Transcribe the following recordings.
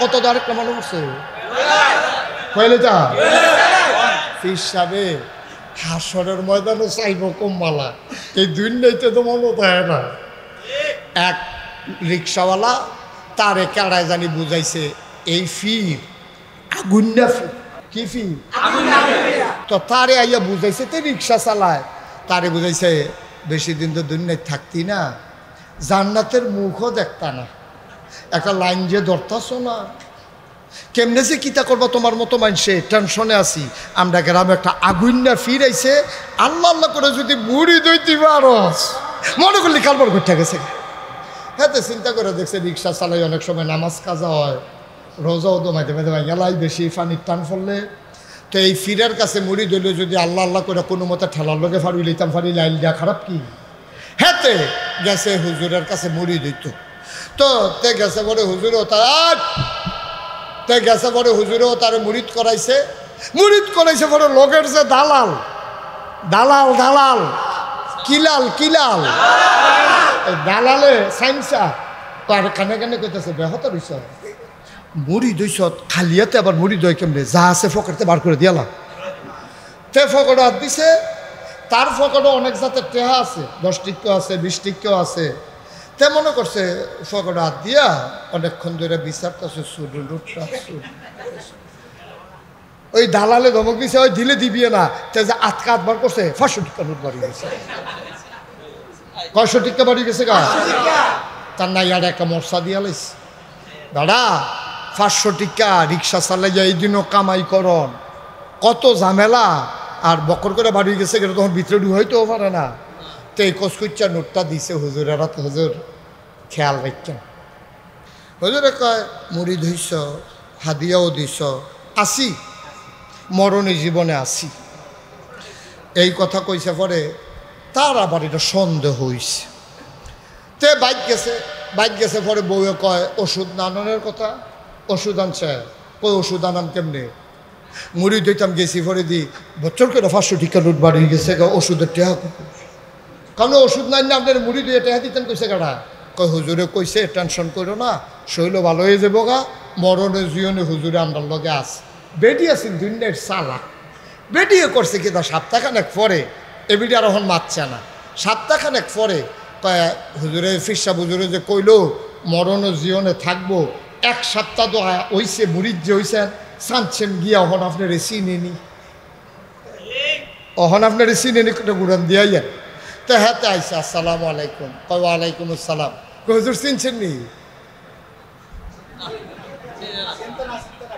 কত আরেকটা মনে করছে কইলে যা। হিসাবে হাসরের ময়দানে চাইব কমবালা। এই দুই নাইতে তো মনে দেয় না। এক রিক্সাওয়ালা তারে কেড়ায় জানি বুঝাইছে এই ফির আগুন ফির। কি ফির। তো তারে আইয়া বুঝাইছে তে রিক্সা চালায়। তারে বুঝাইছে বেশি দিন তো দুনিয়ায় থাকতি না জান্নাতের মুখও দেখতা না। একটা লাইন যে ধরতাছ না? কেমনে যে কিতা করব তোমার মতো মানুষে? টেনশনে আছি। আমরা গ্রামে একটা আগুন না ফিরাইছে। আল্লাহ আল্লাহ করে যদি মুড়ি দইতে পারস মনে করলি কালবার ঘুরতে গেছে হ্যাঁ চিন্তা করে দেখছে রিক্সা চালাই অনেক সময় নামাজ কাজা হয়। রোজাও তো মাঝে মাঝে গেলাই বেশি পানির টান ফললে। তো এই ফিরের কাছে মুড়ি দইলে যদি আল্লাহ আল্লাহ করে কোনো মতে ঠেলার লোকে ফাড়ি লিতাম ফাড়ি লাইল দেওয়া খারাপ কি? হ্যাঁ তে, গেছে হুজুরের কাছে মুড়ি দিত তো তে গেছে বলে হুজুরও তার তে গেছে পরে হুজুরেও তার মুরিদ করাইছে। মুরিদ করাইছে পরে লোকের যে দালাল। দালাল দালাল। কিলাল কিলাল। দালালে সাইন্সা। তার কানে কানে কইতেছে, ব্যাহত রইছ মুড়ি দইছ খালিয়াতে আবার মুড়ি দই কেমনে? যা আছে ফকরতে বার করে দিয়ালা তে ফকর হাত দিছে। তার ফকরও অনেক জাতের টেহা আছে। দশ টিক্য আছে, বিশ টিক্য আছে। তে মনে করছে ফকর হাত দিয়া অনেকক্ষণ ধরে বিচারতেছে ওই দালালে ধমক দিছে, ওই দিলে দিবিয়ে না। তে যে আটকা আটবার করছে পাঁচশো টিকা বাড়ি গেছে। কয়শো টিকা বাড়ি গেছে গা। তার না ইয়ার একটা মশা দিয়া লাইছে। দাদা পাঁচশো টিকা রিক্সা চালাই এই দিনও কামাই করন। কত ঝামেলা, আর বকর করে বাড়ি গেছে, গেলে তখন ভিতরে ঢুকাইতেও পারে না। তো এই কচকুচ্চা নোটটা দিছে হুজুরেরা তো হুজুর খেয়াল রাখছেন হুজুরে কয়, মুড়ি ধুইছ, হাদিয়াও দিছ, আসি, মরণী জীবনে আসি। এই কথা কইছে পরে তার আবার এটা সন্দেহ হইছে। তে বাইক গেছে বাইক গেছে পরে বউয়ে কয়, ওষুধ নানানের কথা? ওষুধ আনছে। কই ওষুধ আনাম কেমনে? মুড়ি দিতাম গেছি পরে দি, বছর করে পাঁচশো টিকা লুট বাড়ি গেছে ওষুধের টেহা কারণ ওষুধ নাই না, আপনার মুড়ি দিয়ে টেহা দিতেন কইছে গাড়া। কয়, হুজুরে কইছে, টেনশন করো না, শৈল ভালো হয়ে যাব গা, মরণে জীবনে হুজুরে আমরার লগে আস। বেটি আছেন দুনিয়ার সালা বেটিয়ে করছে কিন্তু সপ্তাহখানেক পরে, এবিডি আর এখন মারছে না। সপ্তাহখানেক পরে কয়, হুজুরে, ফিরসা হুজুরে যে কইলো, মরণ জীবনে থাকব, এক সপ্তাহ তো হইছে, মুড়ির যে হইছেন, সানছেন গিয়া অহন আপনার চিনে নি। অহন আপনার চিনে নি একটা গুড়ান দিয়াইয়া তো হ্যাঁ তো আইসা আসসালামু আলাইকুম। কয়, ওয়ালাইকুম আসসালাম। হুজুর, চিনছেন নি?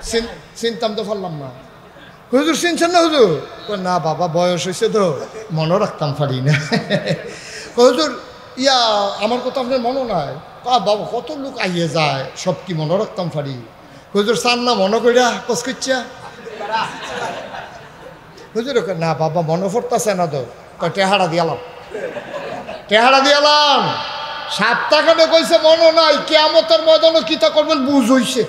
চিন- চিনতাম তো পারলাম না। হুজুর, চিনছেন না হুজুর? না বাবা, বয়স হয়েছে তো মনে রাখতাম পারি না। হুজুর, ইয়া, আমার কথা আপনার মনে নাই? বাবা, কত লোক আইয়ে যায়, সব কি মনে রাখতাম পারি? হুজুর চান না মনে করিয়া কস করছা হুজুর না বাবা মনে পড়তেছে না তো। টেহারা দিয়ালাম টেহারা দিয়ালাম সাতটাখানে কইছে মনে নাই। কেয়ামতের ময়দানে কিতা করবেন? বুঝ হইছে।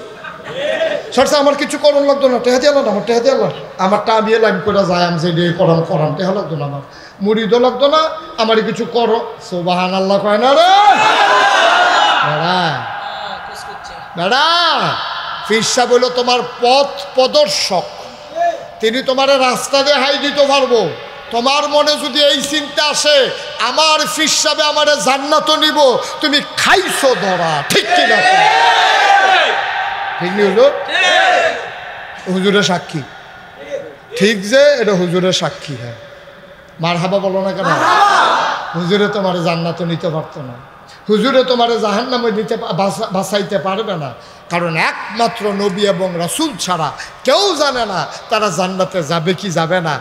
আমার কিছু করণ লাগতো না। টেহা দিয়ে আমার টেহা দিয়ে আমার টা বিয়ে লাইন করে যায় আমি যে করাম করাম, টেহা লাগতো না আমার। মুড়িদও লাগতো না আমার কিছু করো। সোবাহান আল্লাহ কয় না রে? বেড়া। বেড়া। ফিরসা বলল তোমার পথ প্রদর্শক। তিনি তোমার রাস্তা দিয়ে হাই দিতে পারব। তোমার মনে যদি এই চিন্তা আসে, আমার ফিরসাবে আমার জান্নাত নিব, তুমি খাইছো ধরা ঠিক কিনা ঠিক হুজুর হুজুরের সাক্ষী। ঠিক যে এটা হুজুরের সাক্ষী হ্যাঁ। মার হাবা বলো না কেন? হুজুরে তোমার জান্নাত নিতে পারতো না। হুজুরে তোমার জাহান নামে নিতে পা- বাঁচাইতে পারবে না। কারণ একমাত্র নবী এবং রাসূল ছাড়া কেউ জানে না তারা জান্নাতে যাবে কি যাবে না।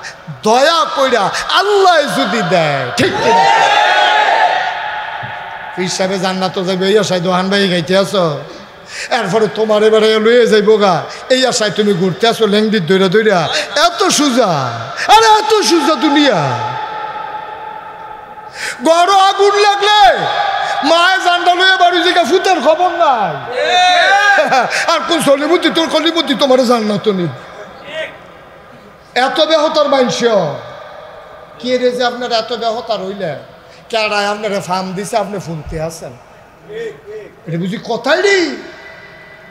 দয়া কইরা আল্লাহ যদি দেয়, ঠিক হিসাবে জান্নাত যাবে এই আশায় দোহান ভাই গাইতে আছো? এরপরে তোমার এবারে লয়ে যাইব গা। এই আশায় তুমি ঘুরতে আসো লেংদির দৈরা দৈরা এত সুজা, আরে এত সুজা দুনিয়া। গড় আগুন লাগলে মায় জান্ডা লয়ে বাড়ি জিগা ফুতের খবর নাই। আর কোন সলিমুদ্দি তোর কলিমুদ্দি তোমার জান্নাত নি এত বেহতার মাইনস কে রে যে আপনার এত বেহতার হইলেন কেডায় আপনারা ফার্ম দিছে আপনি ফুলতে আছেন? এটা বুঝি কথাই নেই।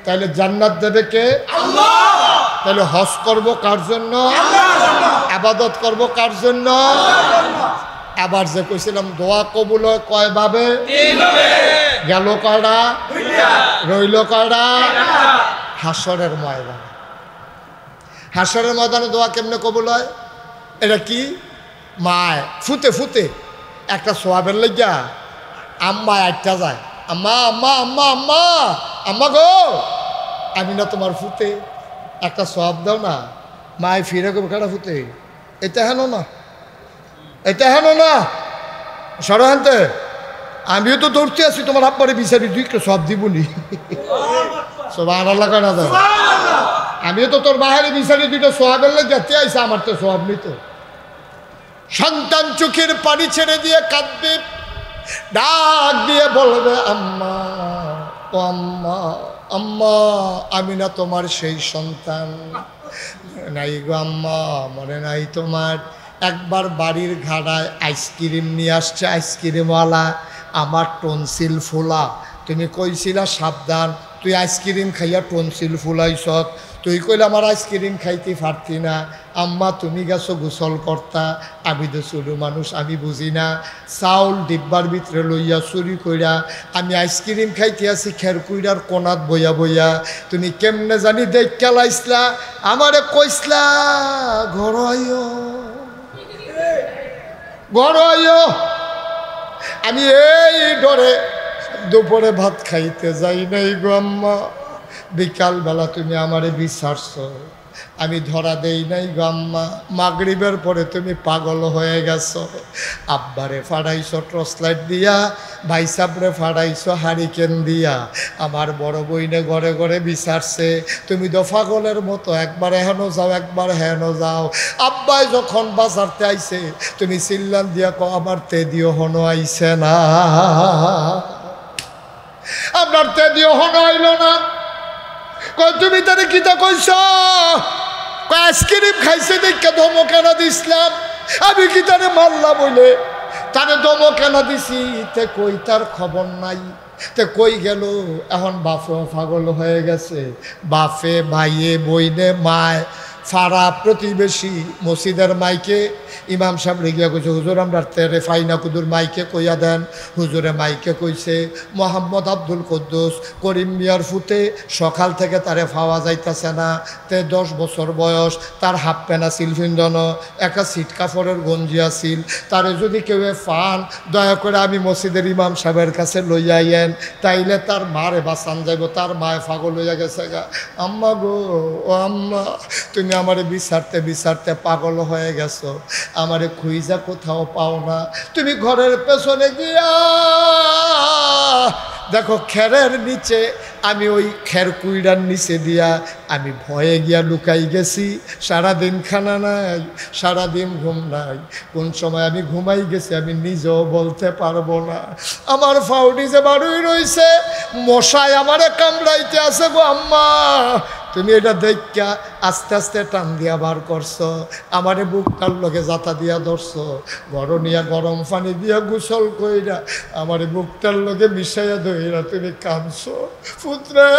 তাহলে জান্নাত দেবে কে? তাহলে হজ করব কার জন্য? আবাদত করব কার জন্য? আবার যে কইছিলাম দোয়া কবুল হয় কয়ভাবে গেল কয়টা রইল কয়টা হাসরের ময়দান। হাসরের ময়দানে দোয়া কেমনে কবুল হয়? এটা কি? মায় ফুতে ফুতে। একটা সোয়াবের লইয়া আম্মা একটা যায় আম্মা আম্মা আম্মা আম্মা আম্মা গো! আমি না তোমার ফুতে। একটা সোয়াব দাও না। মায় ফিরে গো কেটা ফুতে? এটা হেন না। এটা হেন না। সরহান্তে আমিও তো দৌড়তে আছি, তোমার আব্বারে বিচারি দুই সব দিবনি। সব আনাল্লা কয় না আমিও তো তোর বাহারে বিচারি, দুইটা সোয়াবের লোক যেতে আইসা আমার তো সোয়াব নিত সন্তান চোখের পানি ছেড়ে দিয়ে কাঁদবে, ডাক দিয়ে বলবে, আম্মা, ও আম্মা আম্মা, আমি না তোমার সেই সন্তান। নাই গো আম্মা, মনে নাই তোমার। একবার বাড়ির ঘাড়ায় আইসক্রিম নিয়ে আসছে, আইসক্রিমওয়ালা, আমার টনসিল ফোলা। তুমি কইছিলা, সাবধান, তুই আইসক্রিম খাইয়া টনসিল ফুলাইছ। তুই কইলে, আমার আইসক্রিম খাইতে পারতি না। আম্মা, তুমি গেছো গোসল কর্তা আমি তো ছোটো মানুষ, আমি বুঝি না। চাউল ডিব্বার ভিতরে লইয়া চুরি কইরা আমি আইসক্রিম খাইতে আছি, খের কুইরার কোনাত বইয়া বইয়া। তুমি কেমনে জানি দেখ কেলাইছলা আমারে কইসলা ঘর ঘর আমি এই ডরে দুপুরে ভাত খাইতে যাই নাই গো আম্মা। বিকালবেলা তুমি আমারে বিচারছ। আমি ধরা দেই নাই গো আম্মা। মাগরিবের পরে তুমি পাগল হয়ে গেছ। আব্বারে ফাড়াইছ টর্চলাইট দিয়া, ভাই সাবরে ফাড়াইছ হারিকেন দিয়া। আমার বড় বইনে ঘরে ঘরে বিচারছে, তুমি তো পাগলের মতো, একবার হেনো যাও, একবার হেনো যাও। আব্বাই যখন বাজারতে আইছে, তুমি চিল্লান দিয়া কো আমার তে দিও হন আইছে না। আপনার তে দিও হন আইল না। তুমি তারে কিতা কইছ? কই আইসক্রিম খাইছে দেখে ধম কেন দিছিলাম। আমি কি তারে মারলাম বলে তারে ধম কেন দিছি, তে কই তার খবর নাই? তে কই গেল? এখন বাপে পাগল হয়ে গেছে। বাপে, ভাইয়ে, বইনে, মায় ফাড়া প্রতিবেশী মসজিদের মাইকে ইমাম সাহেব রেগিয়া কইছে, হুজুর, আমরা তেরে ফাইনা কুদুর মাইকে কইয়া দেন। হুজুরে মাইকে কইছে, মোহাম্মদ আব্দুল কুদ্দুস, করিম মিয়ার ফুতে সকাল থেকে তারে পাওয়া যাইতেছে না। তে দশ বছর বয়স, তার হাফ প্যান্ট আছিল ফিন্দন একটা সিট কাপড়ের গঞ্জি আছিল তারে যদি কেউ ফান, দয়া করে আমি মসজিদের ইমাম সাহেবের কাছে লইয়া আইয়েন। তাইলে তার মারে বাঁচান যাইব, তার মায়ে ফাগল হইয়া গেছে গা। আম্মা গো, ও আম্মা, তুমি আমারে বিচারতে বিচারতে পাগল হয়ে গেছো। আমারে খুইজা কোথাও পাও না। তুমি ঘরের পেছনে গিয়া দেখো খেরের নিচে আমি ওই খের কুইডার নিচে দিয়া আমি ভয়ে গিয়া লুকাই গেছি। সারাদিন খানা নাই, সারাদিন ঘুম নাই। কোন সময় আমি ঘুমাই গেছি আমি নিজেও বলতে পারব না। আমার ফাউডি যে বাড়ুই রয়েছে মশাই আমারে কামড়াইতে আছে গো আম্মা। তুমি এটা দেখা আস্তে আস্তে টান দিয়া বার করছ, আমারে বুকটার লগে জাতা দিয়া ধরছো, গরনিয়া গরম পানি দিয়া গোসল কইরা আমারে বুকটার লগে মিশাইয়া ধইরা তুমি কাঁদছো। ফুতরে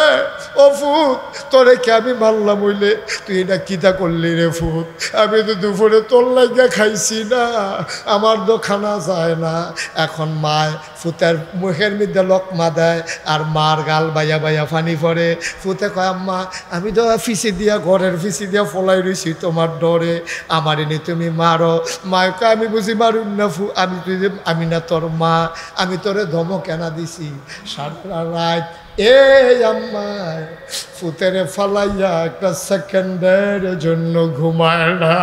ও ফুত, তোরে কে আমি মারলাম হইলে? তুই এটা কিতা করলি রে ফুত? আমি তো দুপুরে তোর লাগিয়া খাইছি না, আমার তো খানা যায় না। এখন মায় ফুতের মুখের মধ্যে লকমা দেয় আর মার গাল বাইয়া বাইয়া ফানি পড়ে। ফুতে কয়, আম্মা আমি তো ফিসি দিয়া ঘরের ফিসি দিয়া ফলাই রইছি তোমার ডরে, আমার এনে তুমি মারো। মায়কে আমি বুঝি মারুন না ফু, আমি তুই আমি না তোর মা, আমি তোরে ধমক কেনা দিছি। সারা রাত এই আম্মায় ফুতেরে ফালাইয়া একটা সেকেন্ডের জন্য ঘুমায় না।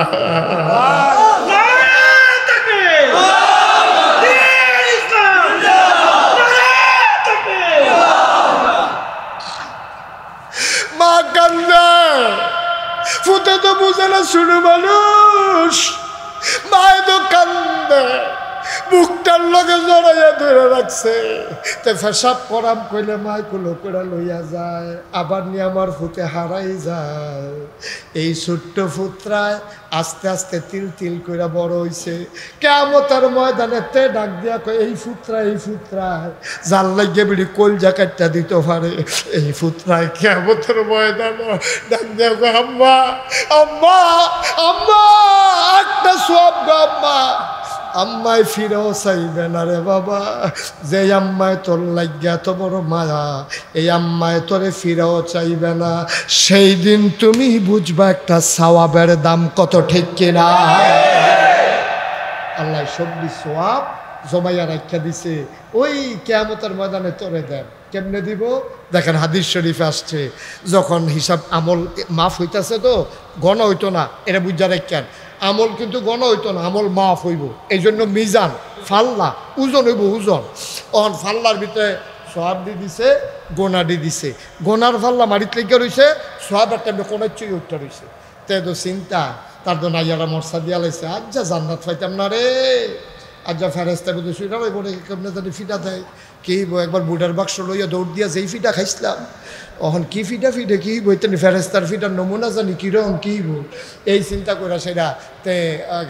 ফুতে তো বুঝে না শুরু মানুষ। মায় তো কান্দে বুকটার লগে জড়াইয়া ধরে রাখছে। তে ফেসাব করাম কইলে কুলো করে লইয়া যায়, আবার নিয়ে আমার ফুতে হারাই যায়। এই ছোট্ট ফুতরায় আস্তে আস্তে তিল তিল করে বড় হইছে। কেমতার ময়দানে তে ডাক দিয়া কয়, এই ফুতরা, এই ফুতরায় জাল লাগিয়ে বিড়ি কল জ্যাকেটটা দিতে পারে, এই ফুতরায় কেমতের ময়দান ডাক দিয়া কয়, আম্মা আম্মা আম্মা, একটা সব আম্মা। আম্মায় ফিরেও চাইবে না রে বাবা। যে আম্মায় তোর লাগিয়া তো বড় মায়া, এই আম্মায় তোরে ফিরেও চাইবে না। সেই দিন তুমি বুঝবা একটা সাওয়াবের দাম কত, ঠিক কিনা? আল্লাহ সবজি সোয়াব জমাইয়া রাখা দিছে। ওই কেয়ামতের ময়দানে তোরে দেন। কেমনে দিব? দেখেন হাদিস শরীফে আসছে, যখন হিসাব আমল মাফ হইতাছে তো, গণ হইতো না, এটা বুঝা রাখেন আমল কিন্তু গণ হইতো না, আমল মাফ হইব। এই জন্য মিজান, ফাল্লা, ওজন হইব ওজন। অন ফাল্লার ভিতরে সোয়াব দি দিছে, গোনা দি দিছে। গোনার ফাল্লা মারিত লেগে রয়েছে সোয়াব একটা কোনার চুই উঠতে রয়েছে তে তো চিন্তা, তার তো নাইয়ারা মরসা দিয়া লাইছে, আজ্জা জান্নাত পাইতাম না রে। আজ্জা ফেরেস্তা বুঝে শুইটা রইব রে, কেমনে জানি ফিটা দেয়। কি একবার বুডার বাক্স লইয়া দৌড় দিয়া যেই ফিটা খাইছিলাম, অহন কি ফিটা ফিটে কি হইব? তেনি ফেরেস্তার ফিটার নমুনা জানি কীরকম কি হইব? এই চিন্তা করে সেটা তে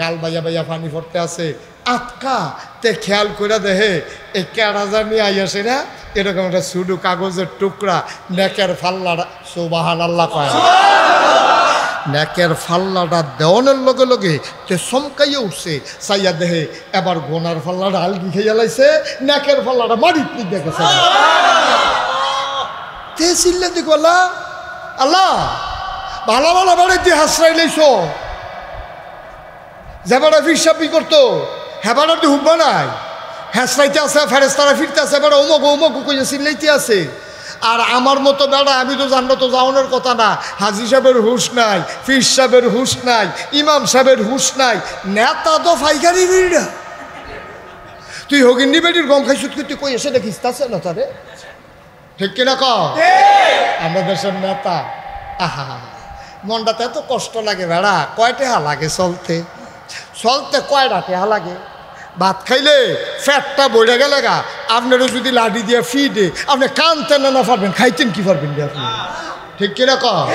গাল বাইয়া বাইয়া পানি পড়তে আছে। আটকা, তে খেয়াল করে দেহে এই কেড়া জানি আইয়া সেটা এরকম একটা সুডু কাগজের টুকরা, নেকের ফাল্লাটা সোবাহান আল্লাহ পায় ন্যাকের ফাল্লাটা দেওয়ানের লগে লগে তে চমকাইয়া উঠছে, চাইয়া দেহে এবার গোনার ফাল্লাটা আলগি খেয়ে লাইছে ন্যাকের ফাল্লাটা মারিত দেখেছে তে চিল্লে দেখো আল্লাহ আল্লাহ, ভালো ভালো বাড়ি দিয়ে হাসরাই লাইছো। যেবারা ফিরসাপি করতো হেবারা তো হুব্বা নাই। হ্যাসরাইতে আছে ফেরেস্তারা ফিরতে আছে, এবার অমুক অমুক কইয়া চিল্লাইতে আছে। আর আমার মতো বেড়া আমি তো জানব তো যাওয়ানোর কথা না। হাজি সাহেবের হুশ নাই ফির সাহেবের হুশ নাই ইমাম সাহেবের হুশ নাই নেতা তো ফাইকারি বিড়া তুই হগিন্নি বেটির গম খাইছুত তুই কই এসে দেখিস? তাছে না তারে? ঠিক কিনা ক? আমরা দেশের নেতা। আহা মনটাতে এত কষ্ট লাগে বেড়া কয় টেহা লাগে চলতে? চলতে কয়টা টেহা লাগে? ভাত খাইলে ফ্যাটটা বইরে গেলে গা। আপনারও যদি লাডি দিয়ে ফি দে আপনি কানতে না পারবেন, খাইতেন কি পারবেন আপনি? ঠিক কিনা কম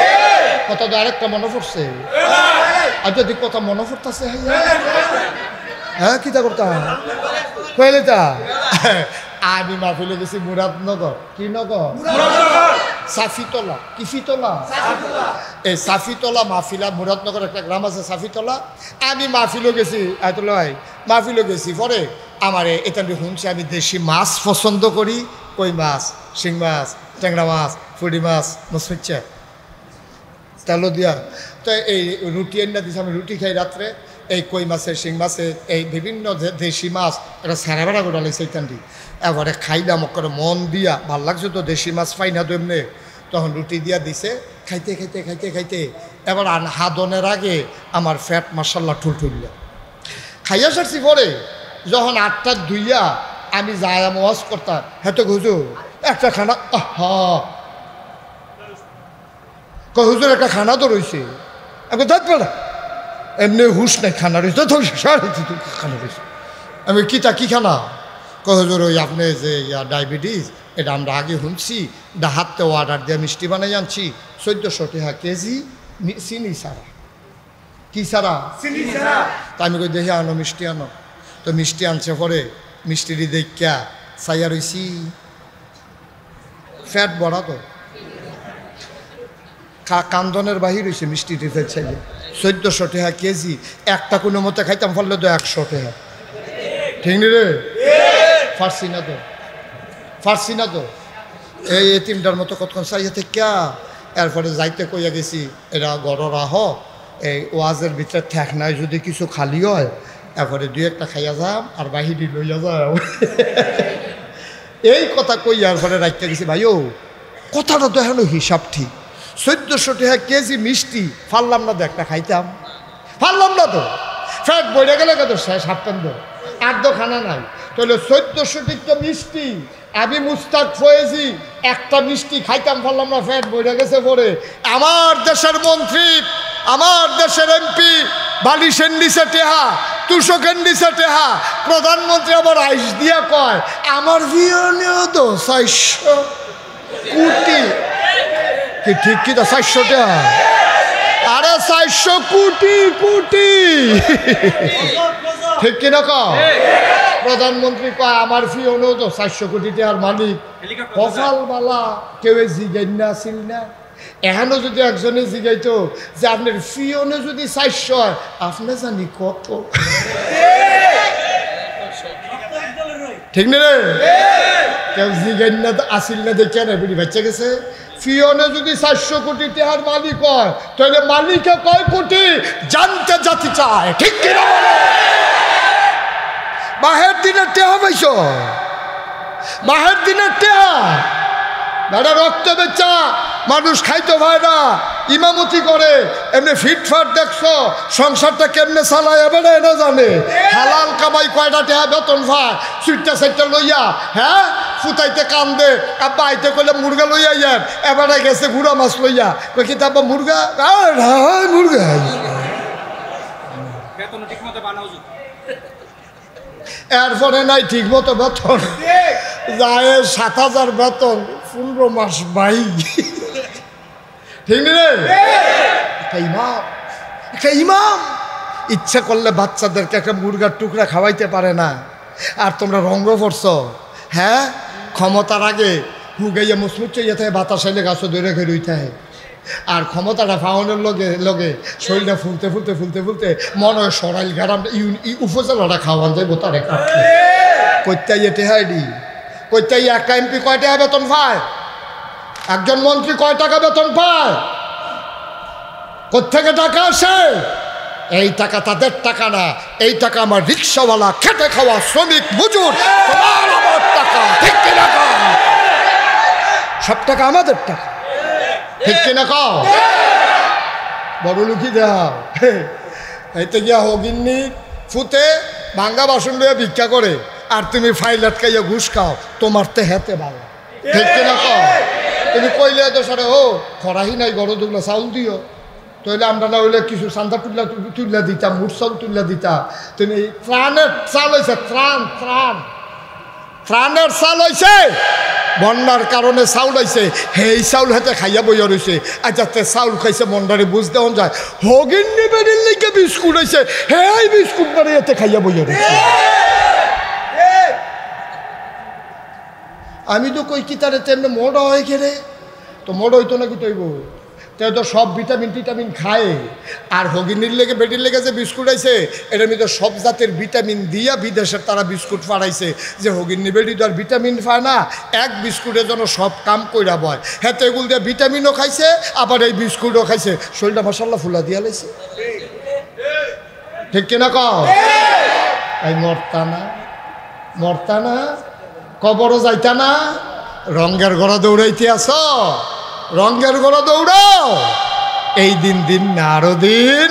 কথা তো আরেকটা মনে পড়ছে। আর যদি কথা মনে পড়তেছে হ্যাঁ কিতা করতাম? কইলে তা? আমি মাহফিলে গেছি মুরাদনগর। কি নগর? সাফিতলা। কিফিতলা। এই সাফিতলা মাহফিলা মুরাদনগর একটা গ্রাম আছে সাফিতলা। আমি মাহফিলও গেছি আয়তুল্লাহ ভাই মাহফিলও গেছি পরে আমার এটা শুনছি আমি দেশি মাছ পছন্দ করি কই মাছ? শিং মাছ ট্যাংরা মাছ ফুডি মাছ মসমিচ্ছে তেলো দিয়া। তো এই রুটি এনে দিছে আমি রুটি খাই রাত্রে। এই কই মাছের শিং মাছের এই বিভিন্ন দেশি মাছ এটা সারা বেড়া করে লাগছে ইত্যাদি এবারে খাইলাম করে মন দিয়া, ভালো লাগছে তো, দেশি মাছ পাই না তো এমনি তখন রুটি দিয়া দিছে, খাইতে খাইতে খাইতে খাইতে। এবার হাদনের আগে আমার ফ্যাট মাসাল্লা ঠুল ঠুলল। খাইয়া সারছি পরে, যখন আটটা ধুইয়া আমি যাই ওয়াজ করতাম হ্যাঁ তো হুজুর, একটা খানা হুজুর, একটা খানা তো রয়েছে আমি দাঁত পেড়া এমনি হুশ নাই, খানা রয়েছে খানা রয়েছে আমি কি তা, কি খানা? কয় হুজুর ওই আপনি যে ইয়া ডায়াবেটিস এটা আমরা আগে শুনছি ডাহাতে অর্ডার দিয়ে মিষ্টি বানাই আনছি চোদ্দোশো টাকা কেজি চিনি সারা কি সারা তা আমি কই দেখি আনো মিষ্টি আনো। তো মিষ্টি আনছে পরে মিষ্টিটি দেখা চাইয়া রইছি। ফ্যাট বড়া তো। কা- কান্দনের বাহির হয়েছে মিষ্টি টিফের ছেলে চোদ্দশো টাকা কেজি একটা কোনো মতে খাইতাম ফলে তো একশো টাকা। ঠিক নি রে? ফার্সি না তো ফার্সি না তো এই এতিমটার মতো কতক্ষণ চাইয়াতে ক্যা এরপরে যাইতে কইয়া গেছি, এরা গড়রা হ, এই ওয়াজের ভিতরে ঠেক নাই, যদি কিছু খালি হয়, এরপরে দুই একটা খাইয়া যাম, আর বাহিরি লইয়া যাও। এই কথা কইয়ার পরে রাখতে গেছি ভাইও কথাটা তো এখন হিসাব ঠিক। চোদ্দশো টাকা কেজি মিষ্টি ফারলাম না তো একটা খাইতাম। ফারলাম না তো? ফ্যাট বইরে গেলে কত শেষ হাফতেন তো আর তো খানা নাই। তাহলে চোদ্দশো টিকা মিষ্টি। আমি মুস্তাক ফয়েজি, একটা মিষ্টি খাইতাম পারলাম না, ফ্যাট বইরে গেছে পরে। আমার দেশের মন্ত্রী, আমার দেশের এমপি, বালিশের নিচে টেহা, তুষকের নিচে টেহা, প্রধানমন্ত্রী আবার আইস দিয়া কয়, আমার বিয়নেও তো চারশো কোটি কি ঠিক কি তো, চারশো টেহা? আরে চারশো কোটি কোটি। ঠিক কিনা কও? প্রধানমন্ত্রী কয় আমার ফিওনেও তো চারশো কোটি টাকার মালিক। কপাল বালা কেউ জিগাই না আসিল না। এখানো যদি একজনে জিগাইতো যে আপনার ফিওনে যদি চারশো হয় আপনি জানি কত। ঠিক না রে? কেউ জিগাই না আসিল না দেখে না বেরি বাচ্চা গেছে। ফিওনে যদি চারশো কোটি টাকার মালিক হয় তাহলে মালিকে কয় কোটি? জানতে জাতি চায়। ঠিক কিনা বাহের দিনের টেহা পাইছ? বাহের দিনের টেহা? দাদা রক্ত বেচা, মানুষ খাইতে পায় না, ইমামতি করে, এমনি ফিটফাট দেখছ, সংসারটা কেমনে চালায়, এবারে না জানে। হালাল কামাই কয়টা টেহা বেতন ভাই? সুইটটা সাইটটা লইয়া হ্যাঁ? ফুটাইতে কান্দে আব্বা আইতে কইলে মুরগা লইয়া ইয়ার এবারে গেছে গুড়া মাছ লইয়া। কই কি তাব্বা মুরগা? মুরগা। বেতন ঠিক মতো বানাও। এরপরে নাই ঠিক মতো বেতন যায় সাত হাজার বেতন পনেরো মাস বাই। ঠিক রে? একটা ইমাম একটা ইমাম। ইচ্ছা করলে বাচ্চাদেরকে একটা মুরগার টুকরা খাওয়াইতে পারে না। আর তোমরা রঙ্গ পড়ছ হ্যাঁ? ক্ষমতার আগে হুগাইয়া মুসমুচ্চ ইয়ে থাকে বাতাস আইলে গাছও ধরে ঘেরে উঠতে আর ক্ষমতাটা ফাউনের লগে লগে শরীরটা ফুলতে ফুলতে ফুলতে ফুলতে মনে হয় সরাইল গ্রাম উপজেলাটা খাওয়ান যাইব তারে কাটলে। কইতাই এটে হাইডি কইতাই একটা এমপি কয় টাকা বেতন পায়? একজন মন্ত্রী কয় টাকা বেতন পায়? কোথেকে টাকা আসে? এই টাকা তাদের টাকা না, এই টাকা আমার রিক্সাওয়ালা খেটে খাওয়া শ্রমিক মজুর। আমার টাকা কও? সব টাকা আমাদের টাকা। ঠিক কিনা কও? বড় লুকি দাও এইতে গিয়া হগিন্নি ফুতে ভাঙ্গা বাসন লইয়া ভিক্ষা করে, আর তুমি ফাইল আটকাইয়া ঘুষ খাও, তোমার তে হেতে ভালো। ঠিক কিনা কও? তুমি কইলে তো সারে, ও, খরাহি নাই গরো দুগলা চাউল দিও। তাহলে আমরা না হইলে কিছু সান্তা তুল্লা তুল্লা দিতাম চাউল তুল্লা দিতা তুমি ত্রাণের চাল হয়েছে ত্রাণ ত্রাণ। ত্রাণের চাল হয়েছে বন্যার কারণে চাউল হয়েছে সেই চাউল হাতে খাইয়া বইয়া রয়েছে আর যাতে চাউল খাইছে মন্ডারে বুঝ দেওয়া যায়। হগিন নিবেদিন লিখে বিস্কুট হয়েছে সেই বিস্কুট বাড়ি হাতে খাইয়া বইয়া রয়েছে আমি তো কই কি তারে তেমনি মোড় হয় খেলে তো মোড় হইতো না কি তৈব তাই তো সব ভিটামিন, টিটামিন খায়। আর হগিনীর লেগে, বেটির লেগে যে বিস্কুট আইছে, এটার মধ্যে সব জাতের ভিটামিন দিয়া বিদেশের তারা বিস্কুট ফাড়াইছে। যে হগিনী বেটি তো আর ভিটামিন পায় না, এক বিস্কুটের জন্য সব কাম কইরা বয়। হ্যাঁ তো এগুলো দিয়ে ভিটামিনও খাইছে, আবার এই বিস্কুটও খাইছে। শরীরটা মশাল্লা ফুলা দিয়া লাইছে। ঠিক কিনা কও? এই মরতা না মরতা না, কবরও যাইতা না রঙ্গের গড়া দৌড়াইতে আস। রঙ্গের গড়া দৌড়াও। এই দিন দিন না, আরও দিন।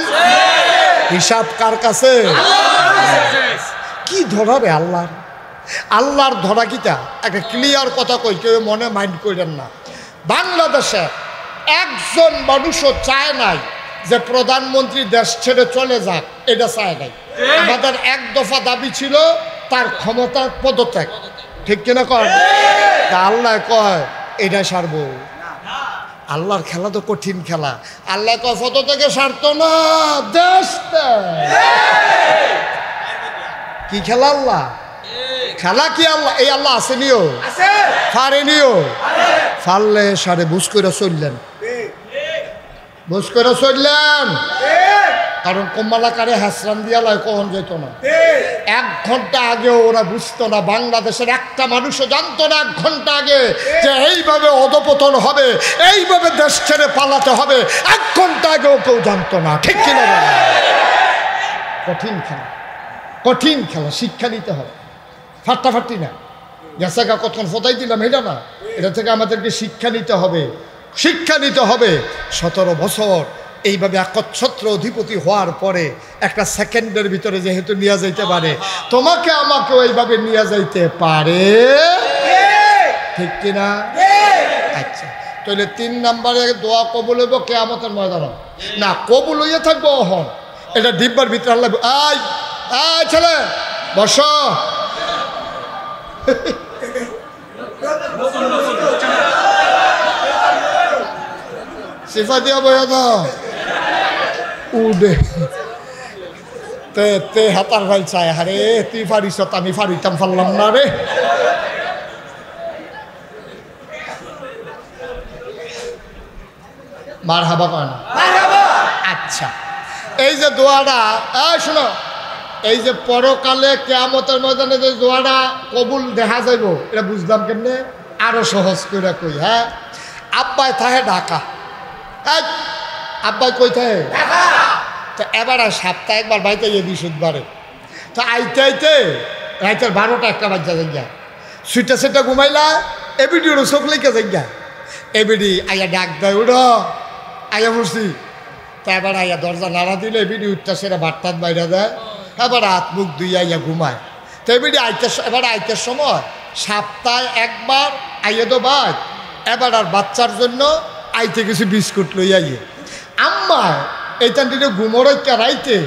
হিসাব কার কাছে? কি ধরা রে আল্লাহর? আল্লাহর ধরা কিটা? একটা ক্লিয়ার কথা কই, কেউ মনে মাইন্ড করেন না। বাংলাদেশে একজন মানুষও চায় নাই যে প্রধানমন্ত্রী দেশ ছেড়ে চলে যাক, এটা চায় নাই। আমাদের এক দফা দাবি ছিল, তার ক্ষমতার পদত্যাগ। ঠিক কিনা কয়? আল্লাহ কয় এটা সারবো। আল্লাহর খেলা তো কঠিন খেলা। আল্লাহ তো ফটো থেকে সারত না দেশ কি খেলা আল্লাহ? খেলা কি আল্লাহ? এই আল্লাহ আসেনিও ফারেনিও ফারলে সারে বুঝ করে চললেন। বুঝ করে চললেন। কারণ কম্মালাকারে হাসরান দিয়া লয় কখন যেত না। এক ঘণ্টা আগেও ওরা বুঝতো না বাংলাদেশের একটা মানুষও জানতো না এক ঘণ্টা আগে যে এইভাবে অধপতন হবে এইভাবে দেশ ছেড়ে পালাতে হবে এক ঘণ্টা আগেও কেউ জানতো না। ঠিক কিনা? কঠিন খেলা। কঠিন খেলা শিক্ষা নিতে হবে। ফাট্টাফাট্টি না। গ্যাসাকা কতক্ষণ? ফোটাই দিলাম এটা না? এটা থেকে আমাদেরকে শিক্ষা নিতে হবে। শিক্ষা নিতে হবে। সতেরো বছর এইভাবে একচ্ছত্র অধিপতি হওয়ার পরে একটা সেকেন্ডের ভিতরে যেহেতু নিয়ে যাইতে পারে, তোমাকে আমাকেও এইভাবে নিয়ে যাইতে পারে। ঠিক কিনা? আচ্ছা তাহলে তিন নম্বরে দোয়া কবুল হইব কেয়ামতের ময়দান। না, কবুল হইয়া থাকব অহন। এটা ডিব্বার ভিতরে আল্লাহ আই এই ছেলে, বস। সিফা দিয়া বয়া দাও। উডে তে তে হাতার ভাই চাই হারে তুই ফারিস আমি ফারিতাম ফারলাম না রে। মার হাবা কয় না? আচ্ছা। এই যে দোয়াটা শোনো এই যে পরকালে কেয়ামতের ময়দানে যে দোয়াটা কবুল দেখা যাইব এটা বুঝলাম কেমনে? আরও সহজ করে কই হ্যাঁ? আব্বাই থাহে ঢাকা। আব্বাই কই থাহে তো এবার আর সপ্তাহে একবার বাড়িতে গিয়ে বৃহস্পতিবারে তো আইতে আইতে রাইতের বারোটা একটা বাচ্চা যাই সুইটা সেটা ঘুমাইলা এবিডিওর চোখ লেগে যাই এবিডি আইয়া ডাক দেয় উড়ো আইয়া বসছি তা এবার আইয়া দরজা নাড়া দিলে এবিডি উঠটা সেটা ভাত বাইরে দেয়। এবার হাত মুখ দুই আইয়া ঘুমায়। তো এবিডি আইতে এবার আইতের সময় সপ্তাহে একবার আইয়া তো বাদ। এবার আর বাচ্চার জন্য আইতে কিছু বিস্কুট লই আইয়ে। আম্মা এইটান দিনে ঘুমোরইকা রাইতে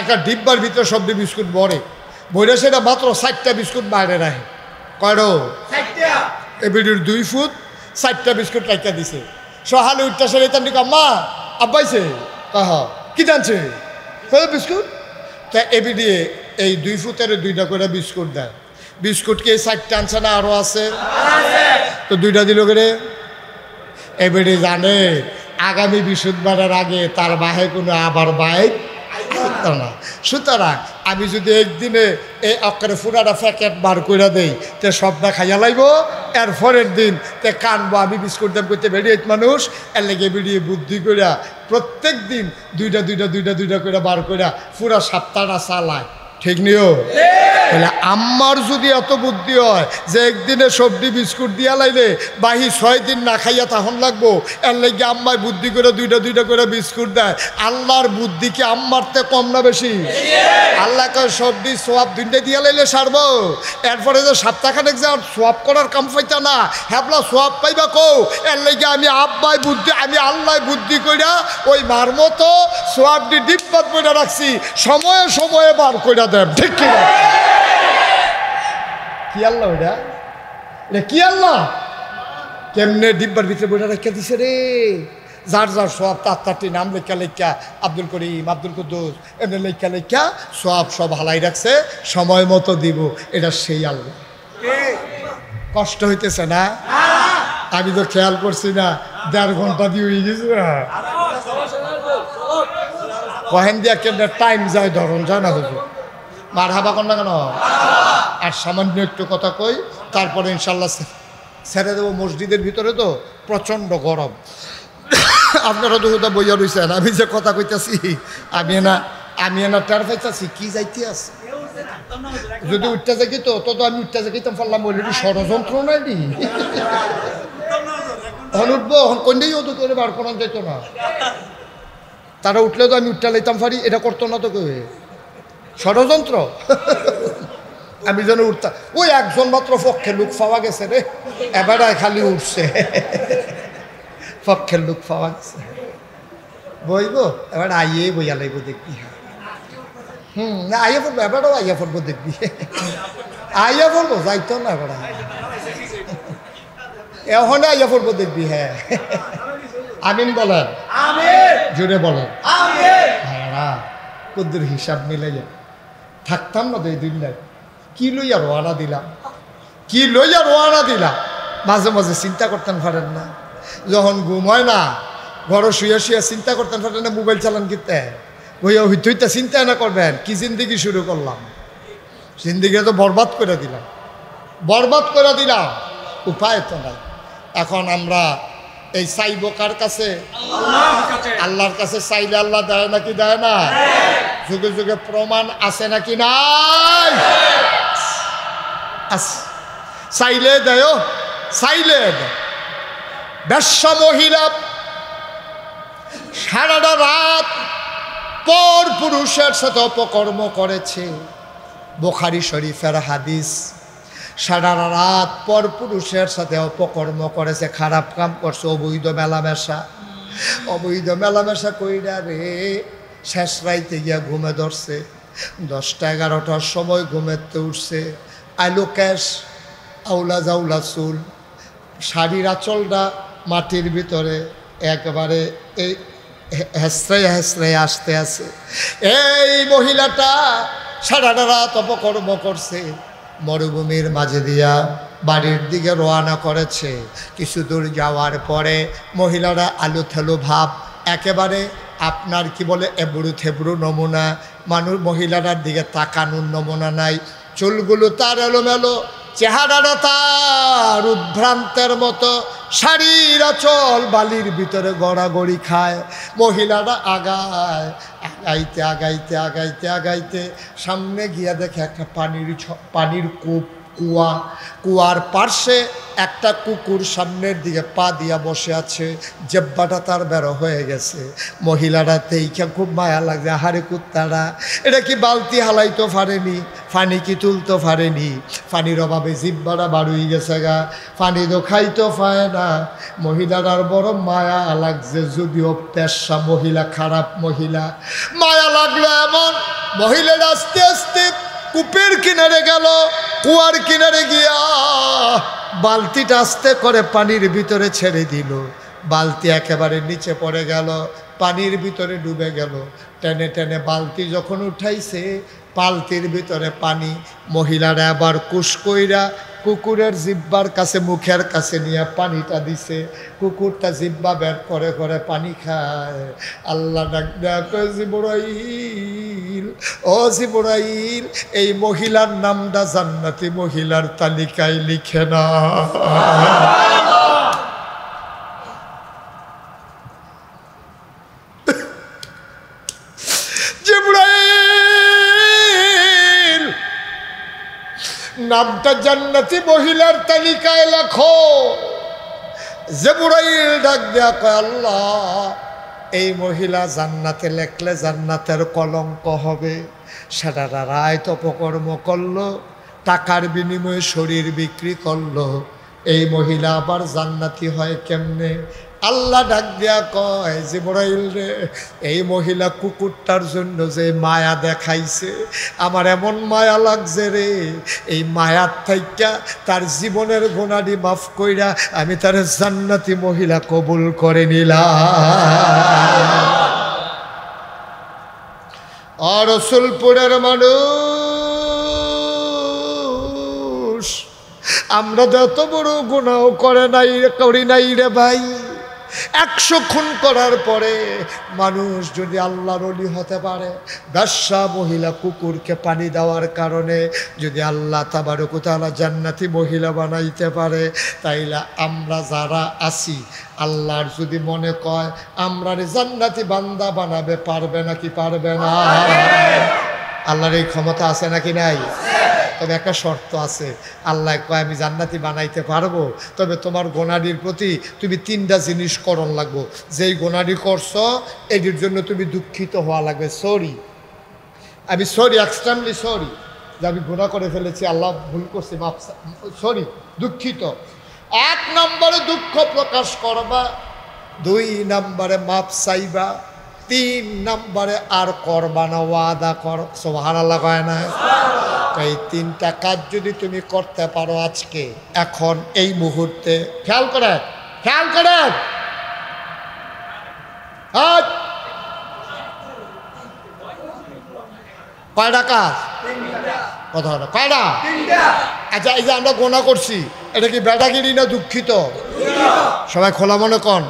একটা ডিব্বার ভিতরে সব বিস্কুট ভরে। ভরে সেটা মাত্র ষাটটা বিস্কুট বাইরে রাখে। কয়রো এবিডির দুই ফুট চারটা বিস্কুট রাখা দিছে। সহালে উঠতে সে দিকে আম্মা আব্বাইছে কহ কি জানছে? কয় বিস্কুট? তা এবিডি এই দুই ফুটের দুইটা করে বিস্কুট দেয়। বিস্কুট কি এই চারটা আনছে না আরও আছে? তো দুইটা দিল করে এবারে জানে আগামী বৃহস্পতিবারের আগে তার বাহে কোনো আবার বাইক না। সুতরাং আমি যদি একদিনে এই অক্ষরে ফুরাটা প্যাকেট বার করে দেই, তে সবটা খাইয়া লাগব এর পরের দিন তে কানবো, আমি বিস্কুট দাম করতে বেরিয়ে মানুষ, এর লেগে বেরিয়ে বুদ্ধি করিয়া প্রত্যেক দিন দুইটা দুইটা দুইটা দুইটা করে বার করিয়া পুরা সপ্তাহটা চালায়। ঠিক নিও? তাহলে আম্মার যদি এত বুদ্ধি হয় যে একদিনে সবজি, বিস্কুট দিয়া লাইলে বাহি ছয় দিন না খাইয়া তখন লাগবো? এর লাগে আম্মায় বুদ্ধি করে দুইটা দুইটা করে বিস্কুট দেয়। আল্লাহর বুদ্ধি কি আম্মার তে কম না বেশি? আল্লাহ কয়, সবজি, সোয়াব দুইটা দিয়া লাইলে সারবো। এরপরে যে সপ্তাহখানেক যে আর সোয়াব করার কাম পাইতা না হ্যাবলা সোয়াব পাইবা কৌ এর লাগে আমি আব্বাই বুদ্ধি, আমি আল্লাহ বুদ্ধি কইরা ওই মার মতো সোয়াবটি ডিব্বাত করে রাখছি, সময়ে সময়ে বার কইরা দেব ঠিক কিনা কি আল্লাহ ওইটা এটা কি আল্লাহ? কেমনে ডিব্বার ভিতরে বইটা রেখে দিছে রে? যার যার সব তার তারটি নাম লেখা লেখা, আব্দুল করিম, আব্দুল কুদ্দুস, এমনি লেখা লেখা, সব সব হালাই রাখছে, সময় মতো দিব। এটা সেই আল্লাহ। কষ্ট হইতেছে না? আমি তো খেয়াল করছি না, দেড় ঘণ্টা দিয়ে হয়ে গেছে কহেন দিয়া কেমনে টাইম যায় ধরন, যায় না মার হাবা না কেন? আর সামান্য একটু কথা কই তারপরে ইনশাল্লাহ ছেড়ে দেবো মসজিদের ভিতরে তো প্রচণ্ড গরম। আপনারা তো কোথাও বইয়া রয়েছেন আমি যে কথা কইতাছি আমি না আমি না টের পাইতাছি কি যাইতে আছে? যদি উঠতে যাকি তো তো আমি উঠতে যাকিতাম পারলাম বলি ষড়যন্ত্র নাই নি? তখন উঠবো এখন কন্যাই হতো করে বার করান যেত না। তারা উঠলে তো আমি উঠতে লাইতাম পারি এটা করতো না তো কেউ। ষড়যন্ত্র। আমি যেন উঠতাম ওই একজন মাত্র পক্ষের লোক পাওয়া গেছে রে। এবারে খালি উঠছে। পক্ষের লোক পাওয়া গেছে। বইব? এবার আইয়ে বইয়া লাগবো দেখবি। হুম না আইয়া পড়ব এবারও আইয়া পড়ব দেখবি। আইয়া পড়ব যাইতো না এবার। এখনে আইয়া পড়ব দেখবি হ্যাঁ। আমিন বলেন। জোরে বলেন। হ্যাঁ কদ্দুর হিসাব মিলে যায় থাকতাম না তো এই দুনিয়ায় কি লইয়া রোয়ানা দিলাম কি লইয়া রোয়ানা দিলাম মাঝে মাঝে চিন্তা করতেন পারেন না। যখন ঘুম হয় না, ঘরে শুয়ে শুয়ে চিন্তা করতেন পারেন না, মোবাইল চালান কিনতে ওই হইতে চিন্তা না করবেন, কি জিন্দিগি শুরু করলাম? জিন্দিগি তো বরবাদ করে দিলাম। বরবাদ করে দিলাম, উপায় তো নাই। এখন আমরা এই চাইব কার কাছে? আল্লাহর কাছে চাইলে আল্লাহ দেয় নাকি দেয় না? যুগে যুগে প্রমাণ আছে নাকি নাই। চাইলে দেয়, চাইলে ব্যবসা মহিলা, সারাটা রাত পর পুরুষের সাথে অপকর্ম করেছে। বোখারি শরীফের হাদিস। সারা রাত পর পুরুষের সাথে অপকর্ম করেছে, খারাপ কাম করছে, অবৈধ মেলামেশা। অবৈধ মেলামেশা কইরা রে, শেষ রাইতে গিয়া ঘুমে ধরছে। দশটা এগারোটার সময় ঘুমেতে উঠছে। আইলো ক্যাশ, আউলা জাউলা চুল। শাড়ির আঁচলটা মাটির ভিতরে একবারে এই হেসড়ে হেসড়ে আসতে আছে। এই মহিলাটা সারাটা রাত অপকর্ম করছে। মরুভূমির মাঝে দিয়া বাড়ির দিকে রওনা করেছে। কিছু দূর যাওয়ার পরে মহিলারা আলু থেলু ভাব, একেবারে আপনার কি বলে এবড়ু থেবড়ু নমুনা মানুষ মহিলারার দিকে তাকানোর নমুনা নাই। চুলগুলো তার এলোমেলো চেহারাটা তার উদ্ভ্রান্তের মতো শাড়ির অচল বালির ভিতরে গড়াগড়ি খায়। মহিলারা আগায়, আগাইতে আগাইতে আগাইতে আগাইতে, সামনে গিয়া দেখে একটা পানির পানির কূপ কুয়া, কুয়ার পার্শ্বে একটা কুকুর সামনের দিকে পা দিয়া বসে আছে, জেব্বাটা তার বেরো হয়ে গেছে। মহিলারা তেইকা খুব মায়া লাগছে হারে কুত্তারা এটা কি বালতি হালাইতো পারেনি ফানি কি তুলতো পারেনি পানির অভাবে জিব্বাটা বাড়ুই গেছে গা পানি তো খাইতো পায় না। মহিলার বড় মায়া লাগছে, যদিও পেশা মহিলা, খারাপ মহিলা। মায়া লাগল এমন, মহিলার আস্তে আস্তে কূপের কিনারে গেল, কুয়ার কিনারে গিয়া বালতিটা আস্তে করে পানির ভিতরে ছেড়ে দিল। বালতি একেবারে নিচে পড়ে গেল পানির ভিতরে ডুবে গেল। টেনে টেনে বালতি যখন উঠাইছে পালতির ভিতরে পানি। মহিলারা আবার কুসকইরা কুকুরের জিব্বার কাছে, মুখের কাছে নিয়ে পানিটা দিছে। কুকুরটা জিব্বা বের করে করে পানি খায়। আল্লাহ জিবরাইল, ও জিবরাইল, এই মহিলার নামটা জান্নাতি মহিলার তালিকায় লিখে না নামটা জান্নাতি মহিলার তালিকায় লেখো। জেবুরাইল ডাক দেয়া কয়, আল্লাহ, এই মহিলা জান্নাতে লেখলে জান্নাতের কলঙ্ক হবে। সারাটা রায় অপকর্ম করল, টাকার বিনিময়ে শরীর বিক্রি করল। এই মহিলা আবার জান্নাতি হয় কেমনে? আল্লাহ ডাক দিয়া কয়, জিবরাইল রে, এই মহিলা কুকুরটার জন্য যে মায়া দেখাইছে, আমার এমন মায়া লাগছে রে। এই মায়ার থাইকা তার জীবনের গোনাডি মাফ কইরা আমি তার জান্নাতি মহিলা কবুল করে নিলাম। আর রসুলপুরের মানুষ, আমরা তো এত বড় গুণাও করে নাই করি নাই রে ভাই। একশো খুন করার পরে মানুষ যদি আল্লাহর অলি হতে পারে, ব্যবসা মহিলা কুকুরকে পানি দেওয়ার কারণে যদি আল্লাহ তাবারকুতালা জান্নাতি মহিলা বানাইতে পারে, তাইলে আমরা যারা আছি, আল্লাহর যদি মনে কয় আমরা জান্নাতি বান্দা বানাবে, পারবে নাকি পারবে না? আল্লাহর এই ক্ষমতা আছে নাকি নাই? তবে একটা শর্ত আছে। আল্লাহ কয়, আমি জান্নাতি বানাইতে পারব। তবে তোমার গোনাডির প্রতি তুমি তিনটা জিনিস করণ লাগবো। যেই গোনাডি করছ, এটির জন্য তুমি দুঃখিত হওয়া লাগবে। সরি। আমি সরি এক্সট্রিমলি সরি। যে আমি গুণা করে ফেলেছি, আল্লাহ ভুল করছি মাপ সরি, দুঃখিত। এক নম্বরে দুঃখ প্রকাশ করবা, দুই নম্বরে মাপ চাইবা তিন নম্বরে আর করবা না ওয়াদা কর। সোহান আল্লাহ কয় না? এই তিনটা কাজ যদি তুমি করতে পারো আজকে এখন এই মুহূর্তে খেয়াল করে খেয়াল করে আজ কয়টা কাজ? কথা হলো কয়টা? আচ্ছা এই যে আমরা গোনা করছি এটা কি বেটাগিরি না দুঃখিত? সবাই খোলা মনে কন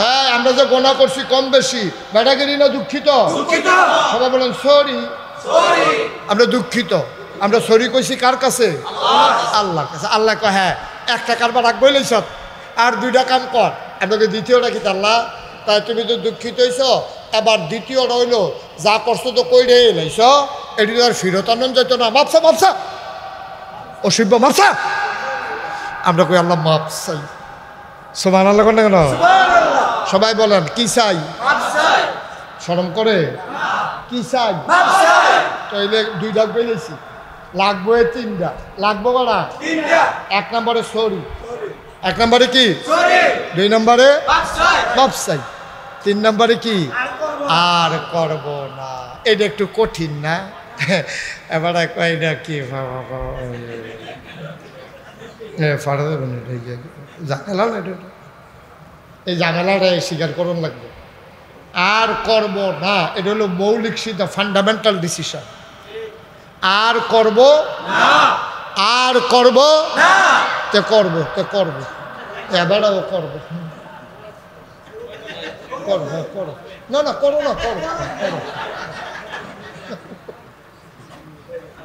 হ্যাঁ আমরা যে গোনা করছি কম বেশি বেটাগিরি না দুঃখিত। সবাই বলেন সরি। আমরা দুঃখিত। আমরা সরি কইছি কার কাছে? আল্লাহর। কাছে। আল্লাহ কয় হ্যাঁ একটা কারবার রাখবই লইছ আর দুইটা কাম কর। আপনাকে দ্বিতীয়টা কি আল্লাহ তাই তুমি তো দুঃখিত হইছ এবার দ্বিতীয় রইল যা করছ তো কই রে লাইছ এটি তো আর ফিরত আনন্দ যেত না। মাপসা মাপসা। অসভ্য মাপসা। আমরা কই আল্লাহ মাপ চাই। সমান আল্লাহ কেন? কেন সবাই বলেন কি চাই? সরম করে? কি চাই? তাইলে দুই ডাক বেলেছি লাগবো তিনটা। লাগবো কটা এক নম্বরে সরি। এক নম্বরে কি? দুই নম্বরে? ব্যবসায়ী তিন নম্বরে কি? আর করব না। এটা একটু কঠিন না? এবারে না কি? ফাড়া দেবেন এটা এই যে ঝামেলা এটা এই ঝামেলাটা স্বীকার করুন লাগবে। আর করব না, এটা হলো মৌলিক সিদ্ধা ফান্ডামেন্টাল ডিসিশন আর করব আর করব তে করব তে করব। এবারেও করব। করো হ্যাঁ করো না না, করো না, করো করো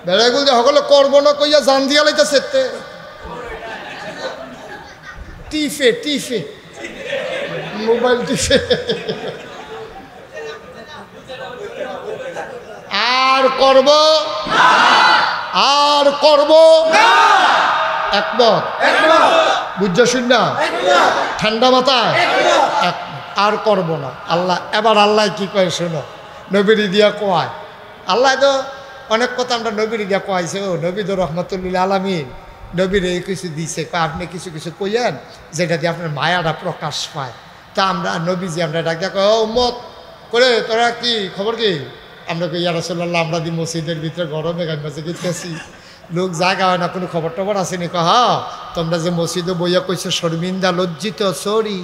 বেড়াইগুলো যে সকলে করব না কইয়া জান দিয়া লাইতেছে টিফে টিফে। মোবাইল টিফে। আর করব? আর করব? একমত বুঝছ শূন্য ঠান্ডা মাথায়? এক আর করব না। আল্লাহ, এবার আল্লাহ কি কয় শোনো? নবীর দিয়া কোয়ায় আল্লাহ তো অনেক কথা আমরা নবীর দিয়া কোয়াইছে, ও নবীদ রহমতুল্লাহ আলমিন। নবীর এই কিছু দিছে আপনি কিছু কিছু কইয়েন যেটা দিয়ে আপনার মায়াটা প্রকাশ পায়। তা আমরা, নবীজি আমরা ডাক দেখো মত করে তোরা কি, খবর কি? আমরা কই ইয়ারসল্লাহ আমরা দি মসজিদের ভিতরে গরমে গাই মাঝে গেতেছি লোক জায়গা হয় না, কোনো খবর টবর আসেনি কহ তোমরা যে মসজিদে বইয়া কইছো, শর্মিন্দা লজ্জিত, সরি।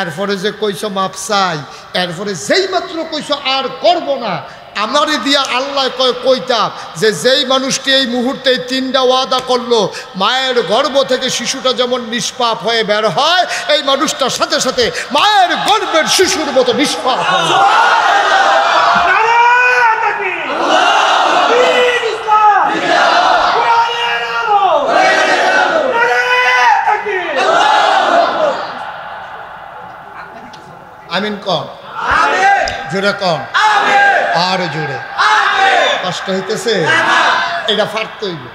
এরপরে যে কইছো মাপসাই এরপরে যেই মাত্র কইছো, আর করব না। আমারে দিয়া আল্লাহ কয় কইতাম যে যেই মানুষটি এই মুহূর্তে তিনটা ওয়াদা করল মায়ের গর্ভ থেকে শিশুটা যেমন নিষ্পাপ হয়ে বের হয় এই মানুষটার সাথে সাথে মায়ের গর্ভের শিশুর মতো নিষ্পাপ হয়। আমিন কন জোরে কন আর জোরে। কষ্ট হইতেছে? এটা ফাটতে হইবে।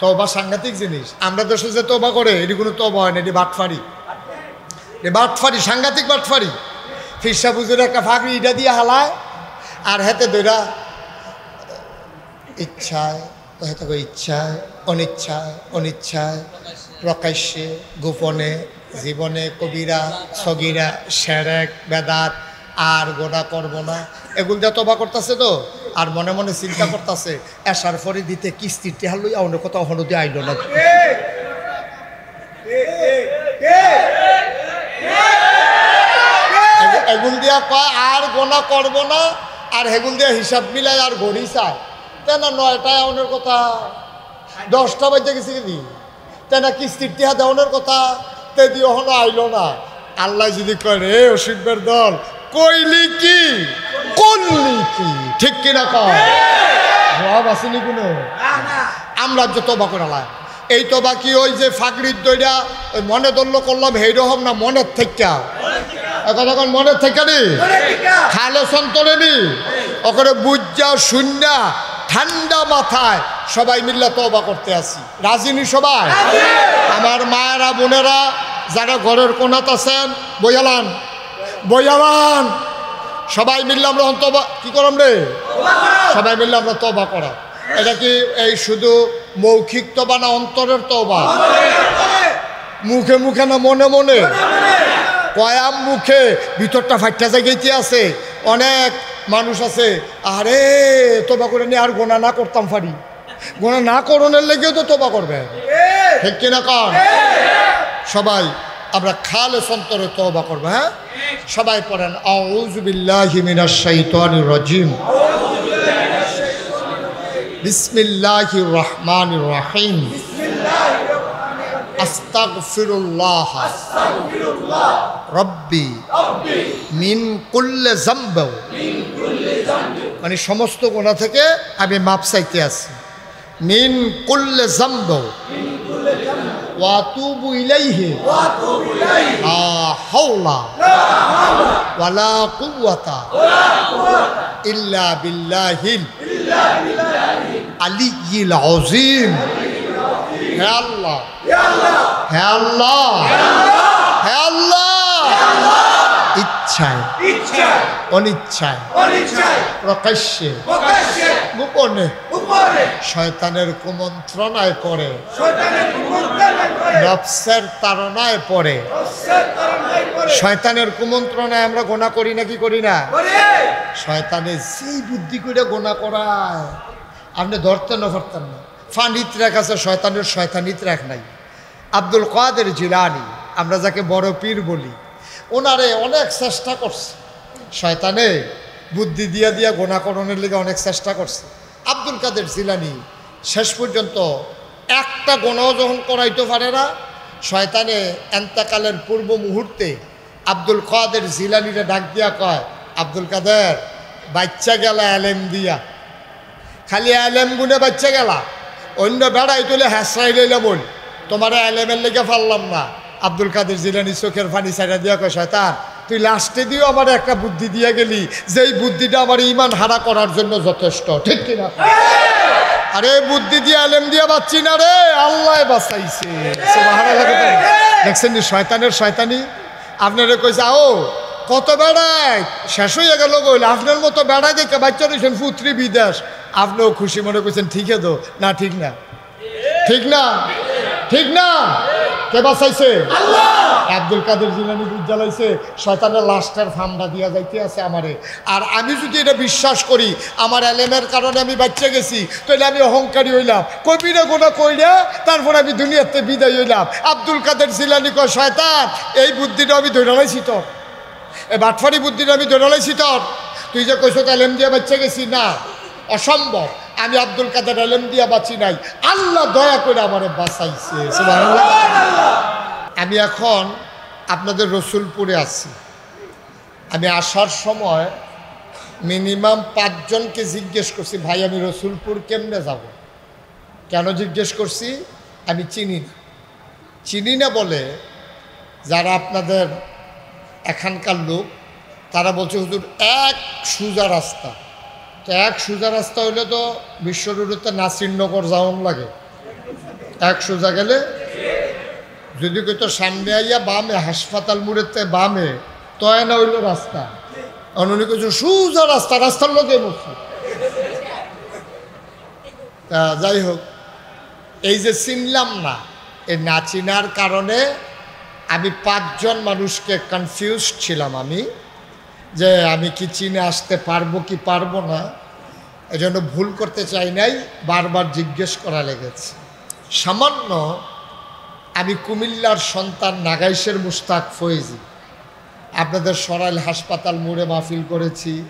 তবা সাংঘাতিক জিনিস। আমরা দেশে যে তবা করে, এটি কোনো তবা হয় না, এটি বাটফারি। এ বাটফারি, সাংঘাতিক বাটফারি। ফিরসা পুজোর একটা ফাঁকরি ইটা দিয়ে হালায়, আর হাতে দইরা ইচ্ছায় হয়তো ইচ্ছায়, অনিচ্ছায় অনিচ্ছায়, প্রকাশ্যে, গোপনে, জীবনে, কবিরা, সগিরা, সেরেক, বেদাত আর গোনা করব না। এগুলো দিয়ে তবা করতেছে তো? আর মনে মনে চিন্তা করতেছে, এসার পরে দিতে কিস্তির টেহার লইয়া অন্য কোথাও হলুদে আইল না। এগু- এগুল দিয়া কয়, আর গোনা করব না, আর হেগুল দিয়া হিসাব মিলাই আর ঘড়ি চায় তেনা নয়টায় আউনের কথা, দশটা বাজে গেছে কি তেনা কিস্তির টিহা দেওয়ানোর কথা, তে দিয়ে হলো আইলো না। আল্লাহ যদি কয় রে অসিফের দল কইলি কি? করলি কি? ঠিক কিনা কয়? জবাব আসেনি কোনো? আমরা যে তবা করালাম এই তবা কি ওই যে ফাগড়ির দইটা ওই মনে দল্য করলাম হেইরকম না মনের থেকে এখন মনের থেকে নি? খালে সন্তরে নি? ওখানে বুঝা শূন্যা ঠান্ডা মাথায় সবাই মিল্লা তবা করতে আসি। রাজিনী সবাই? আমার মায়েরা বোনেরা যারা ঘরের কোনাত আছেন বইয়ালান বইয়ালান সবাই মিললে আমরা তবা কি করলাম রে? সবাই মিললে আমরা তবা করা এটা কি এই শুধু মৌখিক তবা না অন্তরের তবা মুখে মুখে না মনে মনে? কয়াম মুখে, ভিতরটা ফাইটটা জায়গাইতে আছে। অনেক মানুষ আছে আরে তোবা করে নিয়ে আর গোনা না করতাম পারি গোনা না করণের লেগেও তো তোবা করবে। ঠিক কিনা কন? সবাই আমরা খালে সন্তরে তবা করব হ্যাঁ? সবাই পড়েন আউজুবিল্লাহি মিনাশ শাইতানির রাজিম। বিসমিল্লাহির রহমানির রহিম। আস্তাগফিরুল্লাহ। রব্বি মিন কুল্লে জাম্ব মানে সমস্ত গোনা থেকে আমি মাপ চাইতে আছি। মিন কুল্লে জাম্ব ওয়াতুবু ইলাইহি লা হাওলা ওয়ালা কুওয়াতা ইল্লা বিল্লাহিল আলিয়্যিল আযীম হে আল্লাহ হে আল্লাহ হে আল্লাহ ইচ্ছায় অনিচ্ছায় প্রকাশ্যে গোপনে শয়তানের কুমন্ত্রণায় পড়ে। নফসের তাড়নায় পড়ে। শয়তানের কুমন্ত্রণায় আমরা গোনা করি না কি করি না? শয়তানের যেই বুদ্ধি করে গোনা করায় আপনি ধরতেন না ধরতেন না। ফানিত রাখ আছে শয়তানের শয়তানিত রাখ নাই। আব্দুল কাদের জিলানি আমরা যাকে বড় পীর বলি ওনারে অনেক চেষ্টা করছে। শয়তানে বুদ্ধি দিয়া দিয়া গোনা করণের লেগে অনেক চেষ্টা করছে। আব্দুল কাদের জিলানি শেষ পর্যন্ত একটা গোনাও যখন করাইতে পারে না, শয়তানে এন্তাকালের পূর্ব মুহূর্তে আব্দুল কাদের জিলানিরে ডাক দিয়া কয়, আব্দুল কাদের, বাচ্চা গেলা এলেম দিয়া। খালি এলেম গুনে বাচ্চা গেলা। অন্য বেড়াই তুলে হ্যাসরাই লইলে বল। তোমার এলেমের লেগে পারলাম না। আব্দুল কাদের জিলানি চোখের ফানি সাইডা দিয়া কয়, শয়তান তুই লাস্টে দিয়েও আমার একটা বুদ্ধি দিয়ে গেলি, যেই বুদ্ধিটা আমার ইমান হারা করার জন্য যথেষ্ট, ঠিক কিনা? আরে বুদ্ধি দিয়ে আলেম দিয়ে বাচ্চি না রে, আল্লাহ বাঁচাইছে। দেখছেন শয়তানের শয়তানি? আপনারে কইছে, আও, কত বেড়ায়, শেষ হয়ে গেল বল আপনার মতো বেড়ায় দেখে বাচ্চা রয়েছেন পুত্রী বিদেশ। আপনিও খুশি মনে করছেন ঠিক তো। না, ঠিক না? ঠিক না? ঠিক না? কে বাঁচাইছে? আব্দুল কাদের জিলানি দুধ জ্বালাইছে শয়তানের লাস্টের ফান্ডা দিয়া যাইতে আছে আমারে। আর আমি যদি এটা বিশ্বাস করি আমার এলেমের কারণে আমি বাচ্চা গেছি তাহলে আমি অহংকারী হইলাম। কবিরা গোনা কইরা তারপর আমি দুনিয়াতে বিদায় হইলাম। আব্দুল কাদের জিলানি কয় শয়তান এই বুদ্ধিটা আমি ধরে লাইছি তোর। এই বাটফারি বুদ্ধিটা আমি ধরে লাইছি তোর। তুই যে কইস এলেম দিয়ে বাচ্চা গেছি না। অসম্ভব। আমি আব্দুল কাদের এলেম দিয়া বাঁচি নাই। আল্লাহ দয়া করে আমারে বাঁচাইছে। আমি এখন আপনাদের রসুলপুরে আছি। আমি আসার সময় মিনিমাম পাঁচজনকে জিজ্ঞেস করছি ভাই আমি রসুলপুর কেমনে যাব? কেন জিজ্ঞেস করছি আমি চিনি না। চিনি না বলে যারা আপনাদের এখানকার লোক তারা বলছে হুজুর এক সোজা রাস্তা। তো এক সোজা রাস্তা হইলে তো বিশ্ব রোডেতে নাসিরনগর যাওয়ান লাগে। এক সোজা গেলে যদি কইতো সামনে আইয়া বামে, হাসপাতাল মুড়েতে বামে, তয় না হইল রাস্তা। উনি কইছো, সোজা রাস্তা, রাস্তার লোকে বসছে তা যাই হোক, এই যে চিনলাম না এই না চিনার কারণে আমি পাঁচজন মানুষকে কনফিউজ ছিলাম আমি। যে আমি কি চিনে আসতে পারব কি পারব না এজন্য ভুল করতে চাই নাই বারবার জিজ্ঞেস করা লেগেছে। সামান্য আমি কুমিল্লার সন্তান নাগাইশের মুস্তাক ফয়েজি আপনাদের সরাইল হাসপাতাল মোড়ে মাহফিল করেছি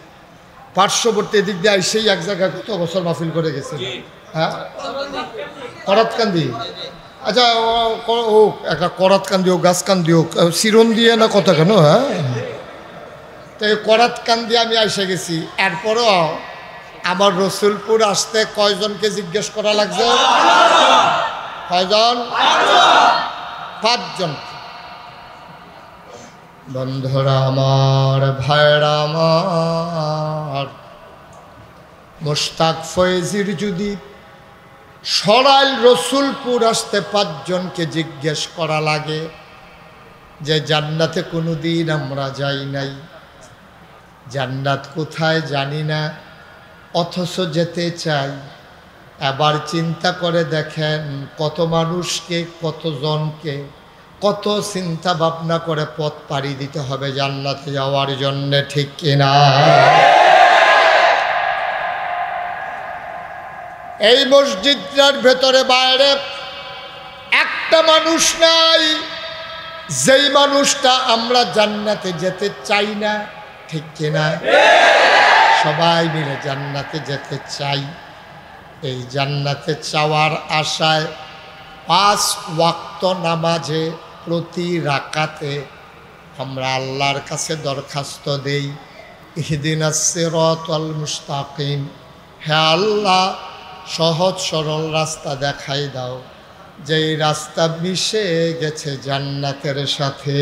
পার্শ্ববর্তী দিক দিয়ে সেই এক জায়গায় কত বছর মাহফিল করে গেছে হ্যাঁ? করাতকান্দি? আচ্ছা ও- একটা করাতকান্দি হোক গাছকান্দি হোক সিরন দিয়ে না কথা কেন হ্যাঁ? তো এই করাতকান্দি আমি এসে গেছি। এরপরও আমার রসুলপুর আসতে কয়জনকে জিজ্ঞেস করা লাগছে? কয়জন? পাঁচজন। বন্ধুরা আমার ভাইরা আমার মোস্তাক ফয়েজির যদি সরাইল রসুলপুর আসতে পাঁচজনকে জিজ্ঞেস করা লাগে যে জান্নাতে কোনো দিন আমরা যাই নাই। জান্নাত কোথায় জানি না, অথচ যেতে চাই। এবার চিন্তা করে দেখেন কত মানুষকে কতজনকে কত চিন্তা ভাবনা করে পথ পাড়ি দিতে হবে জান্নাতে যাওয়ার জন্যে, ঠিক কিনা এই মসজিদটার ভেতরে বাইরে একটা মানুষ নাই, যেই মানুষটা আমরা জান্নাতে যেতে চাই না। ঠিক কিনা? সবাই মিলে জান্নাতে যেতে চাই। এই জান্নাতে চাওয়ার আশায় পাঁচ ওয়াক্ত নামাজে প্রতি রাকাতে আমরা আল্লাহর কাছে দরখাস্ত দেই, ইহদিন সিরাতাল মুস্তাকিম। হে আল্লাহ, সহজ সরল রাস্তা দেখাই দাও। যেই রাস্তা মিশে গেছে জান্নাতের সাথে।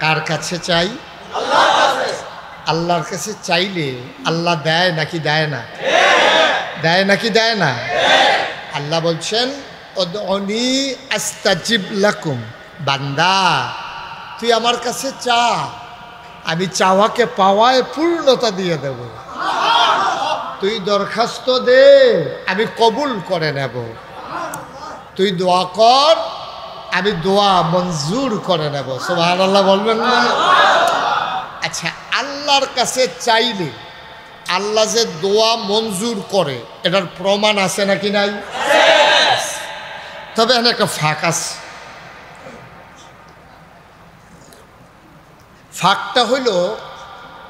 কার কাছে চাই? আল্লাহর কাছে চাইলে আল্লাহ দেয় নাকি দেয় না? দেয় নাকি দেয় না? আল্লাহ বলছেন লাকুম। বান্দা, তুই আমার কাছে চা। আমি চাওয়াকে পাওয়ায় পূর্ণতা দিয়ে দেব। তুই দরখাস্ত দে, আমি কবুল করে নেব। তুই দোয়া কর আমি দোয়া মঞ্জুর করে নেব সোহান আল্লাহ বলবেন না? আচ্ছা আল্লাহর কাছে চাইলে আল্লাহ যে দোয়া মঞ্জুর করে এটার প্রমাণ আছে নাকি নাই? তবে এখানে একটা ফাঁক আছে। ফাঁকটা হইল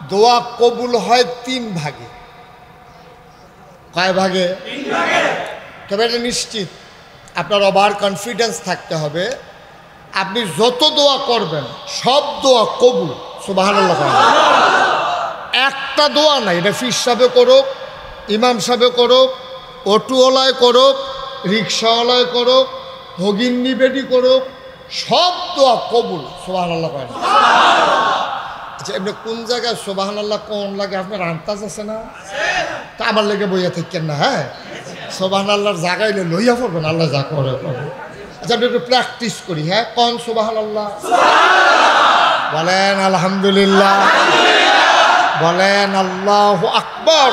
দোয়া কবুল হয় তিন ভাগে। কয় ভাগে। তবে এটা নিশ্চিত। আপনার অবার কনফিডেন্স থাকতে হবে। আপনি যত দোয়া করবেন, সব দোয়া কবুল। সুবাহ একটা দোয়া নাই, এটা ফিস সাহেবে করুক, ইমাম সাহেবে করুক, অটোওয়ালায় করুক, রিক্সাওয়ালায় করুক, ভগিন্নি বেটি করুক, সব দোয়া কবুল। করেন আচ্ছা এমনি কোন জায়গায় সোবাহান আল্লাহ কোন লাগে আপনার আন্তাজ আছে না? তা আমার লেগে বইয়া থাকেন না হ্যাঁ? সোবাহান আল্লাহর জায়গায় লইয়া পড়বেন আল্লাহ যা করে করে আচ্ছা আপনি একটু প্র্যাকটিস করি হ্যাঁ? কন সোবাহান আল্লাহ বলেন আলহামদুলিল্লাহ। বলেন আল্লাহ আকবর।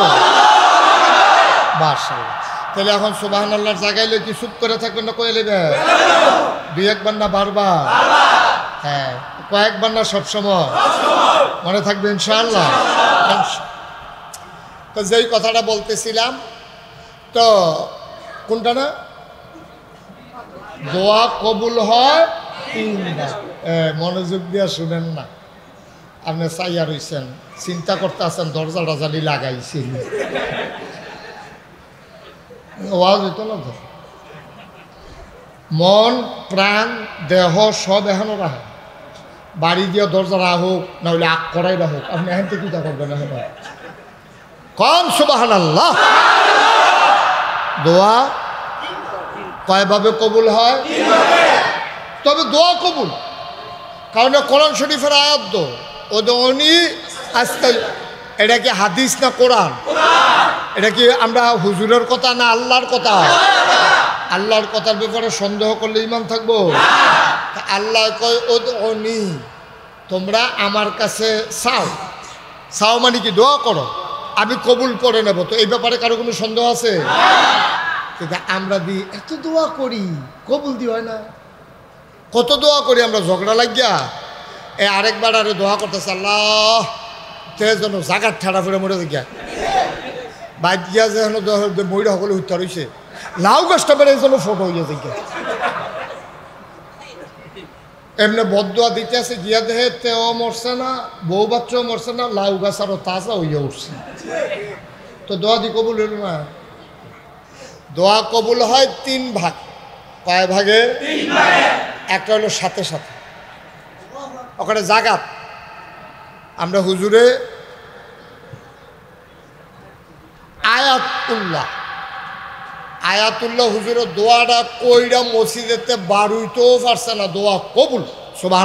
বাসাল্লাহ তাহলে এখন সুবাহান আল্লাহর জায়গায় কি চুপ করে থাকবেন না কয়ে নেবে। দুই একবার না বারবার। হ্যাঁ। কয়েকবার না সবসময় মনে থাকবে ইনশাআল্লাহ। তো যেই কথাটা বলতেছিলাম, তো কোনটা না? দোয়া কবুল হয় মনোযোগ দিয়ে শুনেন না। আপনি চাইয়া রইছেন, চিন্তা করতে আছেন দরজা জানি লাগাইছি। ওয়াজ হইতো না মন, প্রাণ, দেহ সব এখনও রাখে বাড়ি দিয়ে দরজা রাখুক নাহলে আগ করাই রাখুক আপনি এখান থেকে করবেন এখন কম সুবাহান আল্লাহ দোয়া কয়ভাবে কবুল হয়? তবে দোয়া কবুল। কারণ কোরআন শরীফের আয়াত দো ওদনি আস্তে এটা কি হাদিস না কোরআন? এটা কি আমরা হুজুরের কথা না আল্লাহর কথা? আল্লাহর কথার ব্যাপারে সন্দেহ করলে ইমান থাকব? আল্লাহ কয় ওদনি তোমরা আমার কাছে চাও। চাও মানে কি? দোয়া করো। আমি কবুল করে নেব। তো এই ব্যাপারে কারও কোনো সন্দেহ আছে? কিন্তু আমরা দি, এত দোয়া করি, কবুল দি হয় না। কত দোয়া করি আমরা, ঝগড়া লাগিয়া? এ আরেকবার আরে দোয়া করতেছে, আল্লাহ, তে যেন জাগার ঠাড়া ফিরে মরে দেখিয়া বাইক গিয়া যে হেন ময়ূর সকলে উত্তর হয়েছে লাউ গাছটা বেড়ে যেন ফটো হইয়া দেখিয়া এমনি বদুয়া দিতে আছে গিয়া দেহে তেও মরছে না বউ বাচ্চাও মরছে না লাউ গাছ আরও তাজা হইয়া উঠছে। তো দোয়া দি কবুল হইল না? দোয়া কবুল হয় তিন ভাগ। কয় ভাগে। একটা হলো সাথে সাথে। ওখানে জাগাত। আমরা হুজুরে আয়াতুল্লাহ। আয়াতুল্লাহ হুজুরের দোয়াটা কইরা মসজিদেতে বারুইতেও পারছে না, দোয়া কবুল। সোবাহ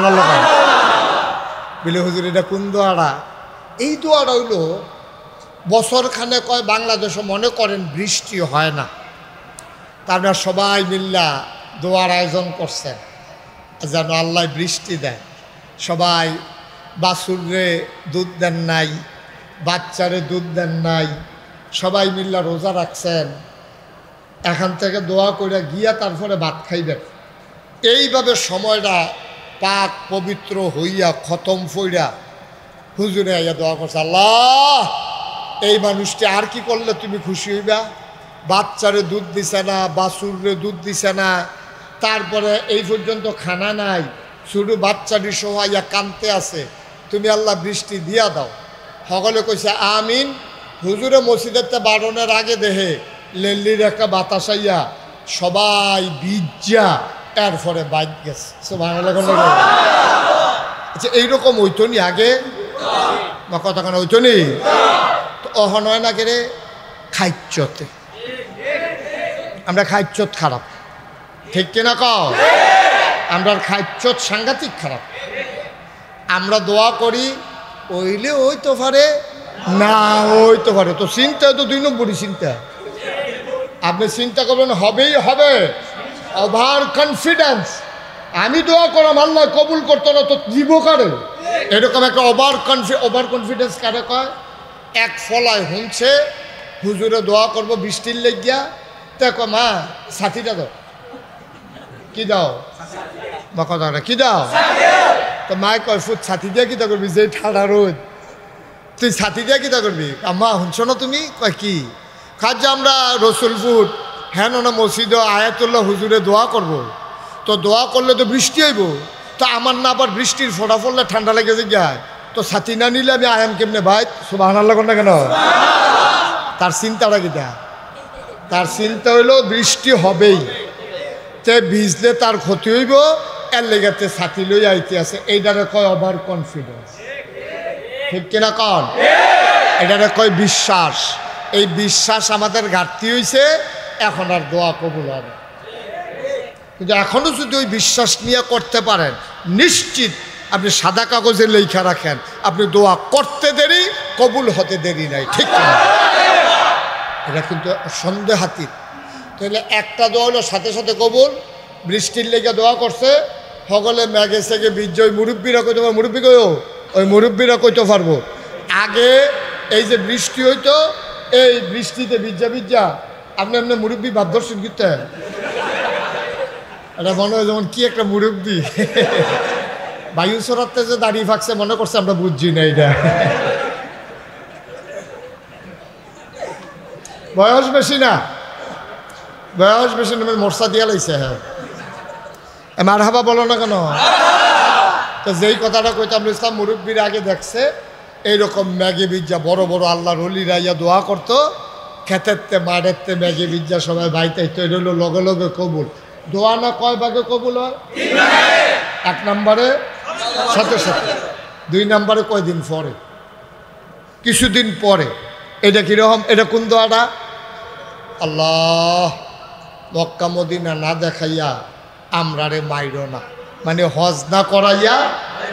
বিলে হুজুর, এটা কোন দোয়াটা? এই দোয়াটা হইল, বছরখানে কয় বাংলাদেশে মনে করেন বৃষ্টি হয় না। তারা সবাই মিল্লা দোয়ার আয়োজন করছেন যেন আল্লাহ বৃষ্টি দেয়। সবাই বাসুরে দুধ দেন নাই, বাচ্চারে দুধ দেন নাই, সবাই মিল্লা রোজা রাখছেন। এখান থেকে দোয়া করে গিয়া তারপরে ভাত খাইবেন। এইভাবে সময়টা পাক পবিত্র হইয়া খতম ফইরা হুজুরে আইয়া দোয়া করছে, আল্লাহ, এই মানুষটি আর কি করলে তুমি খুশি হইবা? বাচ্চারে দুধ দিছে না বাসুরে দুধ দিছে না, তারপরে এই পর্যন্ত খানা নাই, শুধু বাচ্চাটি সোহাইয়া কানতে আছে, তুমি আল্লাহ বৃষ্টি দিয়া দাও। সকলে কইছে, আমিন। হুজুরে মসজিদের বারণের আগে দেহে লেল্লির একটা বাতাস আইয়া সবাই বিজ্জা এরপরে বাইক গেছে। আচ্ছা এইরকম হইতো আগে? বা কতক্ষণ হইতো নি তো অহন হয় না কেরে খাইচ্যতে আমরা খাইচ্যত খারাপ। ঠিক কিনা কও? আমরা খাইচ্যত সাংঘাতিক খারাপ। আমরা দোয়া করি, ওইলে ওই তো পারে, না ওই তো পারে। তো চিন্তা তো দুই নম্বরই চিন্তা। আপনি চিন্তা করবেন, হবেই হবে। ওভার কনফিডেন্স আমি দোয়া করাম আল্লাহ কবুল করতো না তো দিব কারে? এরকম একটা ওভার কনফি ওভার কনফিডেন্স কারে কয়? এক ফলায় হুঁছে হুজুরে দোয়া করব বৃষ্টির লেগিয়া। দেখো মা সাথীটা দাও। কি দাও? বা কি দাও? তো মা কয়, ফুট ছাতি দিয়ে কিতা করবি? যে ঠান্ডা রোদ। তুই ছাতি দিয়ে কিতা করবি? মা শুনছো না তুমি? কয় কি? খাদ্য আমরা রসুলপুর হ্যাঁ না মসজিদ আয়াতুল্লাহ হুজুরে দোয়া করব। তো দোয়া করলে তো বৃষ্টি হইব। তো আমার না আবার বৃষ্টির ফোটা ঠান্ডা লেগে যায় তো ছাতি না নিলে আমি আয়াম কেমনে ভাই? সুবাহ আল্লাহ না কেন? তার চিন্তাটা কিটা তার চিন্তা হইল বৃষ্টি হবেই। তে ভিজলে তার ক্ষতি হইব, এর লেগেতে ছাতি লই আইতে আছে। এইটারে কয় ওভার কনফিডেন্স ঠিক কিনা কন? এটারে কয় বিশ্বাস। এই বিশ্বাস আমাদের ঘাটতি হয়েছে এখন আর দোয়া কবুল হবে। কিন্তু এখনও যদি ওই বিশ্বাস নিয়ে করতে পারেন, নিশ্চিত আপনি সাদা কাগজে লেখা রাখেন, আপনি দোয়া করতে দেরি, কবুল হতে দেরি নাই, ঠিক এটা কিন্তু সন্দেহাতীত। তাহলে একটা দোয়া হলো সাথে সাথে কবুল, বৃষ্টির লেগে দোয়া করছে সকলে ম্যাগে সেগে বীর্য, ওই মুরব্বীরা কইতে পারব মুরব্বী কইও? ওই মুরব্বীরা কইতে পারব। আগে এই যে বৃষ্টি হইতো এই বৃষ্টিতে বিজ্জা বিজ্জা আপনি আপনি মুরব্বী বাদ্যর্শন করতে এটা মনে হয় যেমন কি একটা মুরব্বী। বায়ু সরাতে যে দাঁড়িয়ে ফাঁকছে, মনে করছে আমরা বুঝছি না এটা। বয়স বেশি না। বয়স বেশি না মর্চা দিয়া লাইছে হ্যাঁ। মার হাবা বলো না কেন? তো যেই কথাটা কইতাম ইসলাম মুরব্বীর আগে দেখছে এইরকম ম্যাগি বিজ্জা, বড় বড় আল্লাহ রলিরা ইয়া দোয়া করতো, খেতেরতে মাঠেরতে ম্যাগি বিজ্জা সবাই বাইতে তো এটা হলো লগে লগে কবুল। দোয়া না কয় ভাগে কবুল হয়? এক নম্বরে, সাথে সাথে। দুই নম্বরে কয়দিন পরে? কিছুদিন পরে। এটা কীরকম? এটা কোন দোয়াটা? আল্লাহ, মক্কা মদিনা না দেখাইয়া আমরারে মাইর না। মানে হজ না করাইয়া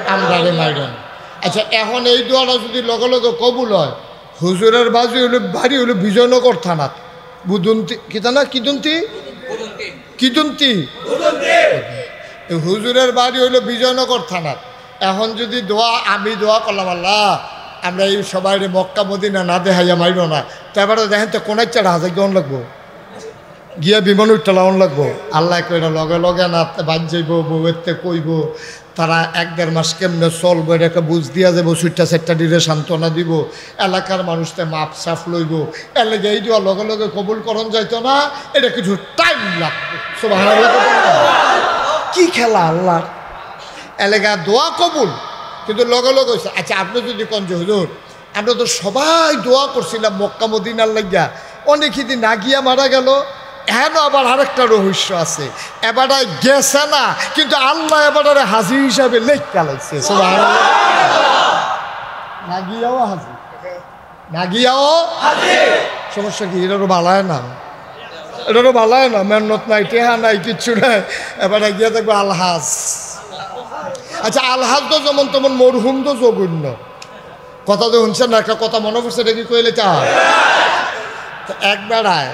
আমরারে মাইর না। আচ্ছা এখন এই দোয়াটা যদি লগে লগে কবুল হয় হুজুরের বাজু হলো বাড়ি হলো বিজয়নগর থানাত বুদন্তি কি থানা? কিদন্তি? কিদন্তি? হুজুরের বাড়ি হইল বিজয়নগর থানাত এখন যদি দোয়া আমি দোয়া করলাম আল্লাহ আমরা এই সবাই মক্কা মদিনা না দেখাইয়া মাইর না। তো এবারে দেখেন তো কোনার চারা হাজার কেমন লাগবো? গিয়া বিমান উঠলাম লাগবো? আল্লাহ কইরা লগে লগে না বাদ যাইব বউয়েরতে কইব। তারা এক দেড় মাস কেমনে চলবো এটা একটা বুঝ দিয়া যাব সুইটটা, সেটটা দিলে সান্ত্বনা দিব, এলাকার মানুষতে মাপ সাফ লইব এর লেগে এই দেওয়া লগে লগে কবুল করণ যাইতো না, এটা কিছু টাইম লাগবে। কি খেলা আল্লাহ এলাকা দোয়া কবুল, কিন্তু লগে লগে আচ্ছা আপনি যদি কন যে, হুজুর, আমরা তো সবাই দোয়া করছিলাম মক্কা, মদিনার লাগিয়া অনেক দিন না গিয়া মারা গেল হেন আবার আরেকটা রহস্য আছে। এবারে গেছে না, কিন্তু আল্লাহ এবারে হাজির হিসাবে লেখা লাগছে না গিয়াও হাজির। না গিয়াও সমস্যা কি, এটারও ভালায় না? এটারও ভালায় না, মেহনত নাই, টেহা নাই, কিচ্ছু নাই। এবারে গিয়ে দেখব আলহাজ। আচ্ছা আলহাজ তো যেমন তেমন মরহুম তো জঘন্য। কথা তো শুনছেন না, একটা কথা মনে পড়ছে, এটা কি কইলে চা তো এক বেড়ায়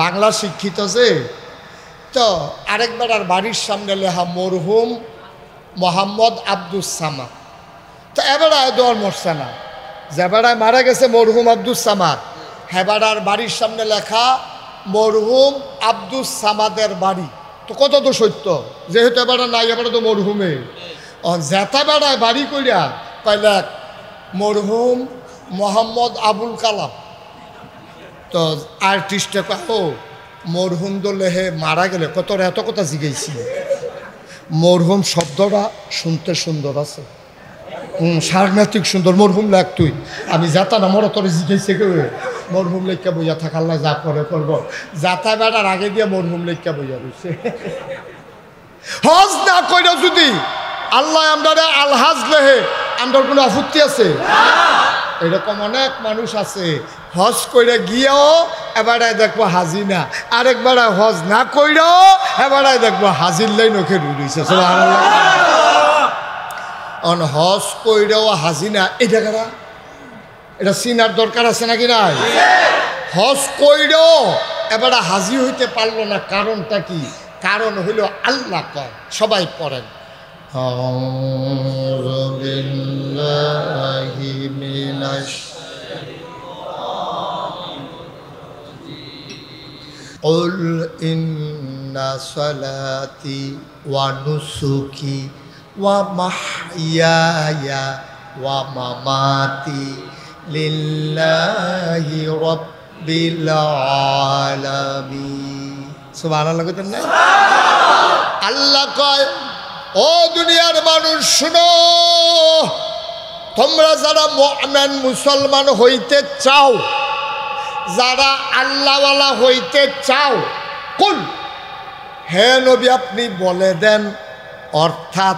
বাংলা শিক্ষিত যে, তো আরেক আর বাড়ির সামনে লেখা, মরহুম মোহাম্মদ আব্দুস সামাদ। তো এবেড়ায় দর মরছে না। যে বেড়ায় মারা গেছে মরহুম আব্দুস সামাদ হেবেড়ার বাড়ির সামনে লেখা, মরহুম আব্দুস সামাদের বাড়ি। তো কত তো সত্য? যেহেতু এবারে নাই, এবারে তো মরহুমে। জেতা বেড়ায় বাড়ি করিয়া কইলে মরহুম মোহাম্মদ আবুল কালাম তো আর্টিস্টে ও মরহুম দলেহে মারা গেলে। কত এত কথা জিগেছি মরহুম শব্দটা শুনতে সুন্দর আছে। হুম সাংঘাতিক সুন্দর মরহুম লাগ তুই। আমি যাতা না মরা তোর জিগেছে কেউ মরহুম লেখা বইয়া থাকাল্লা যা করে করব যাতা বেড়ার আগে দিয়ে মরহুম লেখা বইয়া রয়েছে হজ না কইরা যদি আল্লাহ আমরা আলহাজ লেহে আমার কোনো আপত্তি আছে? এরকম অনেক মানুষ আছে। হজ করে গিয়েও এবারে দেখবো হাজি না আরেকবার হজ না কইরাও এবারে দেখবো হাজির লাই নখে রুড়িছে অন হজ কইরাও হাজি না এটা কারা এটা চিনার দরকার আছে নাকি নাই হজ কইরাও এবারে হাজি হইতে পারলো না কারণটা কি কারণ হইল আল্লাহ কয় সবাই পড়েন أعوذ بالله من الشيطان قل إن صلاتي ونسكي ومحياي ومماتي لله رب العالمين سبحان الله কইতেন না আল্লাহ কয় ও দুনিয়ার মানুষ শুনো তোমরা যারা মুমিন মুসলমান হইতে চাও যারা আল্লাহওয়ালা হইতে চাও কোন হে নবী আপনি বলে দেন অর্থাৎ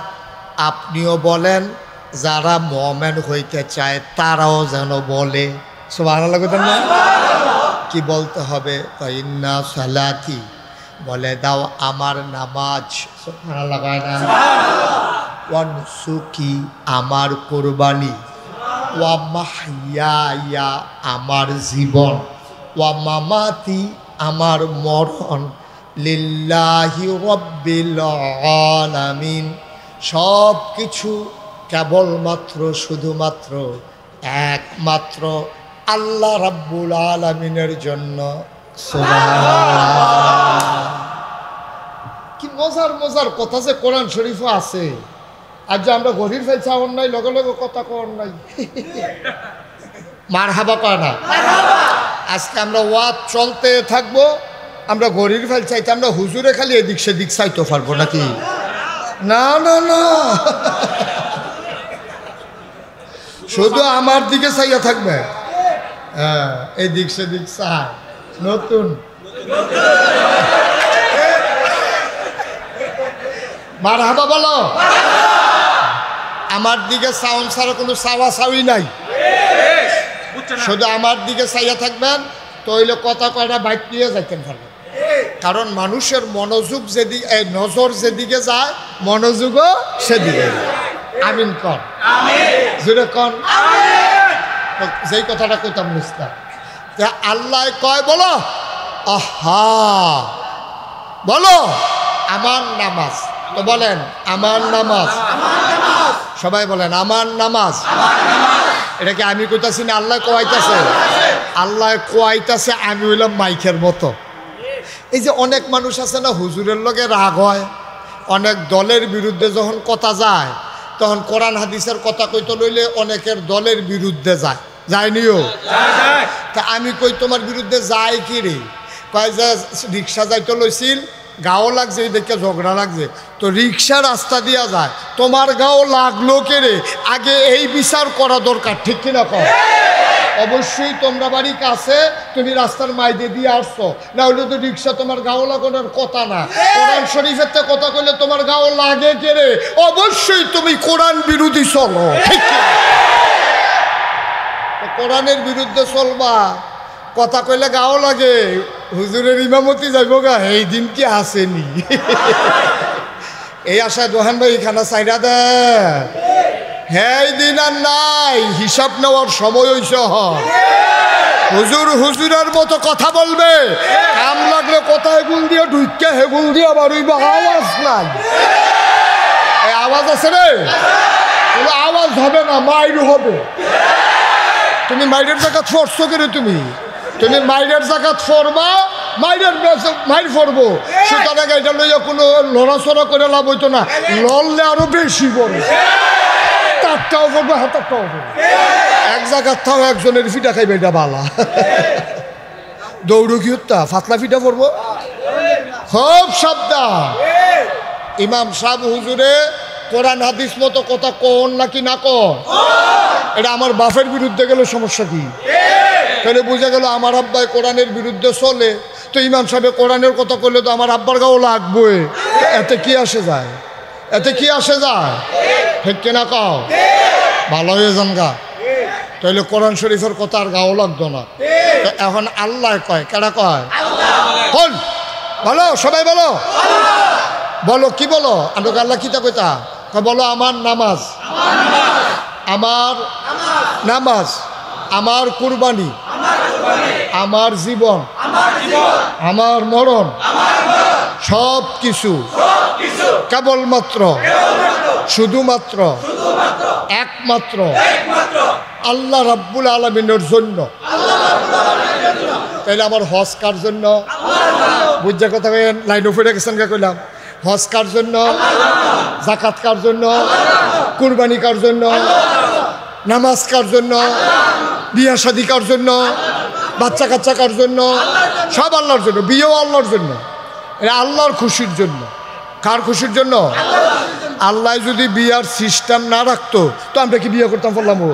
আপনিও বলেন যারা মমেন হইতে চায় তারাও যেন বলে। সবার লাগতেন না? কি বলতে হবে? ইন্না সালাতি। বলে দাও আমার নামাজ। লাগায় না? ওয়ান সুকি আমার কোরবানি। ওয়া মাহিয়া আমার জীবন। ওয়া মামাতি আমার মরণ লিল্লাহি রব্বিল আলামিন। সব কিছু কেবলমাত্র, শুধুমাত্র একমাত্র আল্লাহ রাব্বুল আলামিনের জন্য। কি মজার মজার কথা যে কোরআন শরীফও আছে। আর যে আমরা গরির ফেল চাওয়ার নাই লগে লগে কথা কর নাই। মার হাবা কয় না আজকে আমরা ওয়াদ চলতে থাকব আমরা গরির ফেল চাইতে আমরা হুজুরে খালি এদিক সেদিক চাইতে পারব নাকি? না না না। শুধু আমার দিকে চাইয়া থাকবে? হ্যাঁ এদিক সেদিক চাই। নতুন। মার হাবা বলো আমার দিকে সাউন্ড ছাড়া কোনো সাওয়া সাউই নাই। শুধু আমার দিকে চাইয়া থাকবেন তো হইলে কথা কয়টা বাইক নিয়ে যাইতেন পারবেন কারণ মানুষের মনোযোগ যেদিকে এই নজর যেদিকে যায় মনোযোগও সেদিকে আমিন কন। জুড়ে কন। যেই কথাটা কইতাম নিস্তার আল্লাহ কয় বলো আহা বলো আমার নামাজ। তো বলেন আমার নামাজ। সবাই বলেন আমার নামাজ। এটা কি আমি কইতাছি না আল্লাহ কোয়াইতাছে? আল্লাহ কোয়াইতাছে আমি হইলাম মাইকের মতো। এই যে অনেক মানুষ আছে না, হুজুরের লগে রাগ হয়। অনেক দলের বিরুদ্ধে যখন কথা যায়, তখন কোরআন হাদিসের কথা কইতে লইলে অনেকের দলের বিরুদ্ধে যায়। যায়নিও? তা আমি কই তোমার বিরুদ্ধে যাই কি রে? কয় যে রিক্সা যাইতে লইছিল গাও লাগছে, এই দেখে ঝগড়া লাগছে। তো রিক্সা রাস্তা দিয়া যায়। তোমার গাও লাগল কে রে? আগে এই বিচার করা দরকার, ঠিক কিনা কর অবশ্যই তোমরা বাড়ি কাছে, তুমি রাস্তার মাইদে দিয়ে আসছো। না হলে তো রিক্সা তোমার গাও লাগানোর কথা না। কোরআন শরীফের তো কথা কইলে তোমার গাও লাগে কে রে? অবশ্যই তুমি কোরআন বিরোধী চলো, ঠিক? কোরআনের বিরুদ্ধে চলবা। কথা কইলে গাও লাগে। হুজুরের ইমামতি যাইব গা, এই দিন কি আসেনি এই আশায় দোহান ভাই খানা চাইরা দে। হ্যাঁ দিন আর নাই, হিসাব নেওয়ার সময় হয় হুজুর হুজুরের মতো কথা বলবে। কাম লাগলে কোথায় গুল দিয়ে ঢুকে হেগুল দিয়ে আবার ওই আওয়াজ নাই। এই আওয়াজ আছে রে? কোনো আওয়াজ হবে না, মাইর হবে। তুমি মাইরের জায়গা ফরছো করে তুমি? তুমি মাইরের জায়গা ফরবা মাইরের মাইর ফরবো সুতরাং এটা লইয়া কোনো লড়াচড়া করে লাভ হইতো না। লড়লে আরও বেশি বড়। তারটাও করব হাতারটাও করব এক জায়গার থাও একজনের ফিটা খাইবে এটা বালা। দৌড়ো কি হত্যা ফাতলা ফিটা পড়ব খুব সাবধান। ইমাম সাহেব হুজুরে কোরআন, হাদিস মতো কথা কোন নাকি না কন? এটা আমার বাপের বিরুদ্ধে গেলে সমস্যা কি? তাহলে বুঝে গেল আমার আব্বাই কোরআনের বিরুদ্ধে চলে। তো ইমাম সাহেব কোরআনের কথা করলে তো আমার আব্বার গাও লাগবে। এতে কি আসে যায়? এতে কি আসে যায়? ঠিক কিনা কাও? ভালো হয়ে যান গা। তাইলে কোরআন শরীফের কথা আর গাও লাগতো না। এখন আল্লাহ কয়, কেডা কয়? হল, বলো, সবাই বলো। বলো, কি বলো? আমি আল্লাহ কিতা কইতা? বলো, আমার নামাজ। আমার নামাজ। আমার কুরবানি। আমার জীবন। আমার মরণ। সব কিছু। কেবলমাত্র। শুধুমাত্র। একমাত্র। আল্লাহ রাব্বুল আলমিনের জন্য। তাইলে আমার হজ কার জন্য? বুঝছে কথা লাইন উপরে গেছেন কে কইলাম। হজ কার জন্য? জাকাত কার জন্য? কুরবানি কার জন্য? নামাজ কার জন্য? বিয়া শাদি কার জন্য? বাচ্চা কাচ্চা কার জন্য? সব আল্লাহর জন্য, বিয়েও আল্লাহর জন্য। এটা আল্লাহর খুশির জন্য। কার খুশির জন্য? আল্লাহ যদি বিয়ার সিস্টেম না রাখতো, তো আমরা কি বিয়ে করতাম বললাম, ও।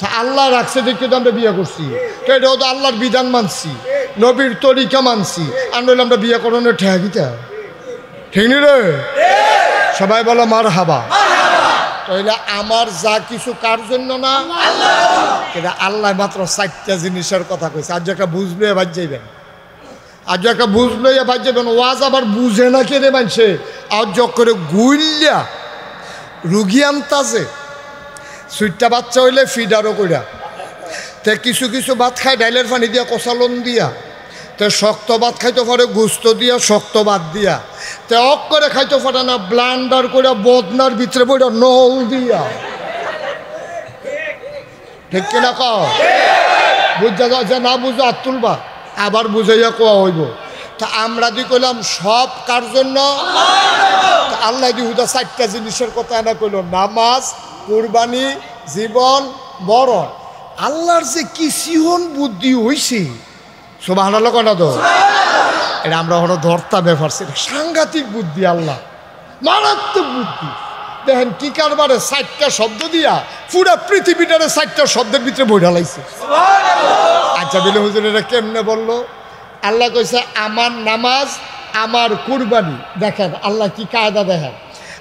তা আল্লাহ রাখছে দেখে তো আমরা বিয়ে করছি। তো এটাও তো আল্লাহর বিধান মানছি, নবীর তরিকা মানছি। আর নইলে আমরা বিয়ে করানোর ঠেকিতা ঠিক নি রে? সবাই বলো মার হাবা তাহলে আমার যা কিছু কার জন্য না? এটা আল্লাহ মাত্র চারটা জিনিসের কথা কইছে। আজ একটা বুঝলে এবার যাইবেন। আজ একটা বুঝলে এবার যাবেন ওয়াজ আবার বুঝে না কে রে মানছে? আজ করে গুইল্লা রুগী আনতাছে, সুইটটা বাচ্চা হইলে ফিডারও কইরা, তে কিছু কিছু ভাত খায়, ডাইলের পানি দিয়া কষালন দিয়া, তে শক্ত ভাত খাইতে পারে, গুস্ত দিয়া, শক্ত ভাত দিয়া। তে অক করে খাইতে পারে না ব্লান্ডার করে বদনার ভিতরে বইটা নল দিয়া। ঠিক কিনা ক বুঝা যাও যে না বুঝো আর তুলবা। আবার বুঝাইয়া কোয়া হইব। তা আমরা দি কইলাম, সব কার জন্য? আল্লাহ দি হুদা চারটা জিনিসের কথা এনা কইল, নামাজ, কুরবানি, জীবন বরণ আল্লাহর যে কি সিহন বুদ্ধি হইছে সব আনালো কনা তো? এটা আমরা হলো ধর্তা ব্যাপার সেটা সাংঘাতিক বুদ্ধি আল্লাহ। মারাত্মক বুদ্ধি। দেখেন কি কারবারে ষাটটা শব্দ দিয়া পুরা পৃথিবীটারে ষাটটা শব্দের ভিতরে বই ঢালাইছে আচ্ছা বিলে হুজুর এটা কেমনে বলল? আল্লাহ কইছে আমার নামাজ আমার কুরবানি। দেখেন আল্লাহ কি কায়দা দেখেন?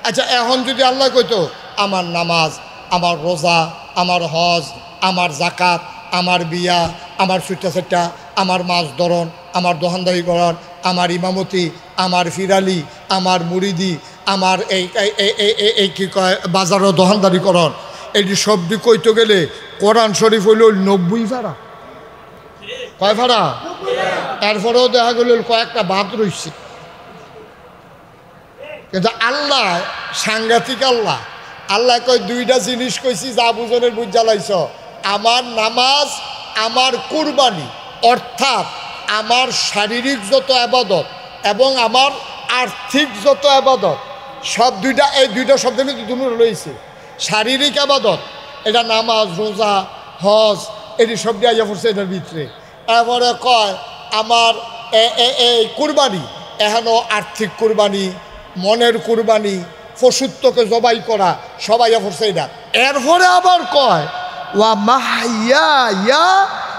আচ্ছা এখন যদি আল্লাহ কইতো আমার নামাজ আমার রোজা আমার হজ আমার জাকাত আমার বিয়া আমার সুইটা সেটা আমার মাছ ধরন, আমার দোকানদারি করন আমার ইমামতি, আমার ফিরালি, আমার মুড়িদি আমার এই, এই- কি কয়, বাজারও দোকানদারি করন এটি সবজি কইতে গেলে কোরআন শরীফ হইল নব্বই ভাড়া। কয় ভাড়া? এরপরেও দেখা গেল কয়েকটা বাদ রইছে। কিন্তু আল্লাহ, সাংঘাতিক আল্লাহ। আল্লাহ কয়, দুইটা জিনিস কইছি, যা বুঝনের বুঝ জ্বালাইছ। আমার নামাজ, আমার কুরবানি। অর্থাৎ আমার শারীরিক যত আবাদত এবং আমার আর্থিক যত আবাদত, সব দুইটা, এই দুইটা শব্দের মধ্যে দুটো রয়েছে। শারীরিক আবাদত, এটা নামাজ, রোজা, হজ, এটি সব দিয়ে পড়ছে এটার ভিতরে। এরপরে কয়, আমার এই কুরবানি এখনও আর্থিক কুরবানি, মনের কুরবানি, পশুত্বকে জবাই করা সবাই পড়ছে এটা। এরপরে আবার কয়, ওয়া মাহাইয়া ইয়া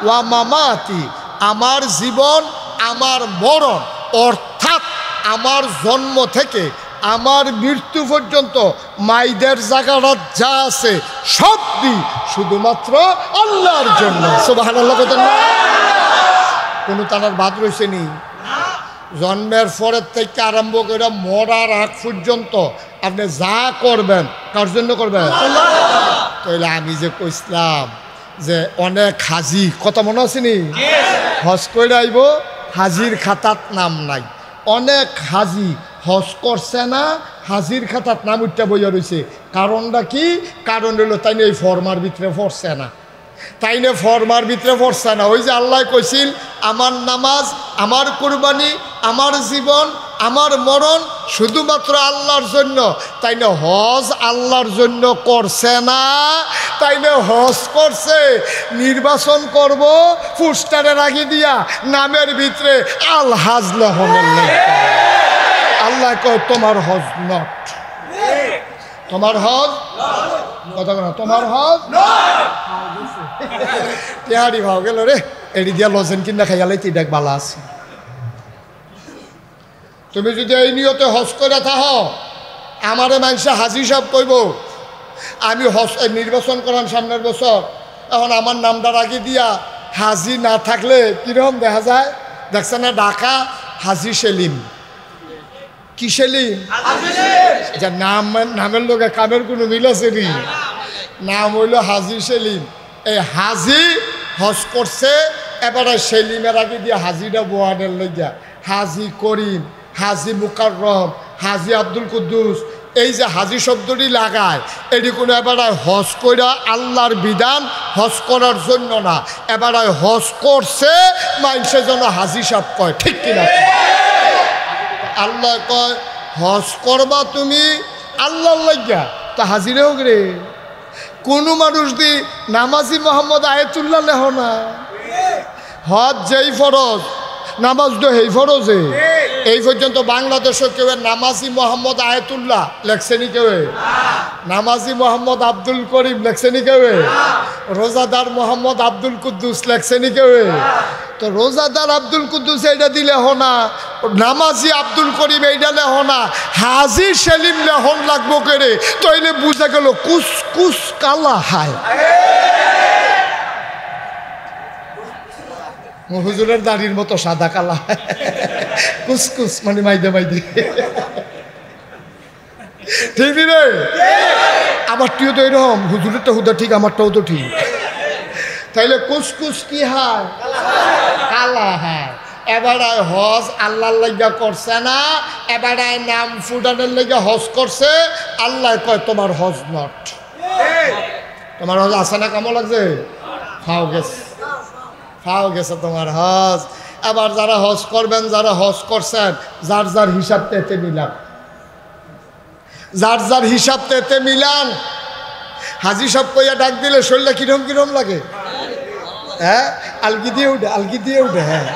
ওয়া মামাতি আমার জীবন আমার মরণ অর্থাৎ আমার জন্ম থেকে আমার মৃত্যু পর্যন্ত মাইদের জায়গাটা যা আছে সব দি শুধুমাত্র আল্লাহর জন্য। সুবাহ কোনো তার বাদ রয়েছে নি? জন্মের পরের থেকে আরম্ভ করে মরার আগ পর্যন্ত আপনি যা করবেন কার জন্য করবেন? তাইলে আমি যে কইসলাম যে অনেক হাজি কথা মনে আছে নি? হজ করে আইব হাজির খাতাত নাম নাই। অনেক হাজি হজ করছে না হাজির খাতাত নাম উঠতে বইয়া রয়েছে কারণটা কি? কারণ হলো তাই এই ফর্মার ভিতরে পড়ছে না। তাইনে ফরমার ভিতরে পড়ছে না। ওই যে আল্লাহ কইছিল আমার নামাজ আমার কুরবানি আমার জীবন আমার মরণ শুধুমাত্র আল্লাহর জন্য। তাইনে হজ আল্লাহর জন্য করছে না তাইনে হজ করছে। নির্বাচন করব, পুস্টারে রাখি দিয়া নামের ভিতরে আল হাজ লহনের আল্লাহ কয়, তোমার হজ নট তোমার হজ কথা না, তোমার হজ তেহারি ভাও গেল রে, এডি দিয়া লজেন কিনা খাইয়ালে খাইয়ালাই তিডাক বালা আছে। তুমি যদি এই নিয়তে হজ করে থাহ, আমারে মানুষে হাজি সব কইব, আমি এই নির্বাচন করাম সামনের বছর, এখন আমার নামটা রাখি দিয়া হাজি না থাকলে কীরকম দেখা যায়? দেখছে না, ঢাকা হাজি সেলিম। কি সেলিম? যা নাম, নামের লোকে কামের কোনো মিল আছে নি? নাম হইল হাজি সেলিম। এই হাজি হজ করছে, এবারে সেলিমের আগে দিয়ে হাজিটা বোয়ানের লইয়া হাজি করিম। হাজি মুকাররম, হাজি আব্দুল কুদ্দুস, এই যে হাজি শব্দটি লাগায়, এটি কোনো এবারে হজ কইরা আল্লাহর বিধান হজ করার জন্য না এবারে হজ করছে মানুষের জন্য হাজি সাপ কয়, ঠিক কিনা? আল্লাহ কয়, হজ করবা তুমি আল্লাহর লাগিয়া তা হাজিরে হোক রে। কোনো মানুষ দি নামাজি মোহাম্মদ আয়তুল্লাহ লেহ না। হজ যেই ফরজ নামাজ তো হেই ফরজে। এই পর্যন্ত বাংলাদেশে কেউ নামাজি মোহাম্মদ আয়তুল্লাহ লেখছেনি কেউ নামাজি মোহাম্মদ আব্দুল করিম লেখছেনি কেউ রোজাদার মোহাম্মদ আব্দুল কুদ্দুস লেখছেনি কেউ তো রোজাদার আব্দুল কুদ্দুস এইটা দিলে হনা নামাজি আব্দুল করিম এইটা লেহ না, হাজি সেলিম লেহন লাগবো তো এলে বুঝা গেল কুস কুস কালা হায়। হুজুরের দাড়ির মতো সাদা কালা। কুসকুস মানে মাইদে মাইদে। ঠিক রে আমারটিও তো এরকম হুজুরেরটা হুদা ঠিক আমারটাও তো ঠিক। তাইলে কুসকুস কি হয় কালা হয় এবারে হজ আল্লাহর লাগিয়া করছে না এবারে নাম ফুডানের লাগিয়া হজ করছে আল্লাহ কয় তোমার হজ নট। তোমার হজ আছে না কেমন লাগছে? খাও গেছে। খাও গেছে তোমার হজ। আবার যারা হজ করবেন, যারা হজ করছেন, যার যার হিসাব তেতে মিলান। যার যার হিসাব তেতে মিলান। হাজি সব কইয়া ডাক দিলে শরীরটা কিরম কিরম লাগে? হ্যাঁ? আলগি দিয়ে উঠে, আলগি দিয়ে উঠে হ্যাঁ।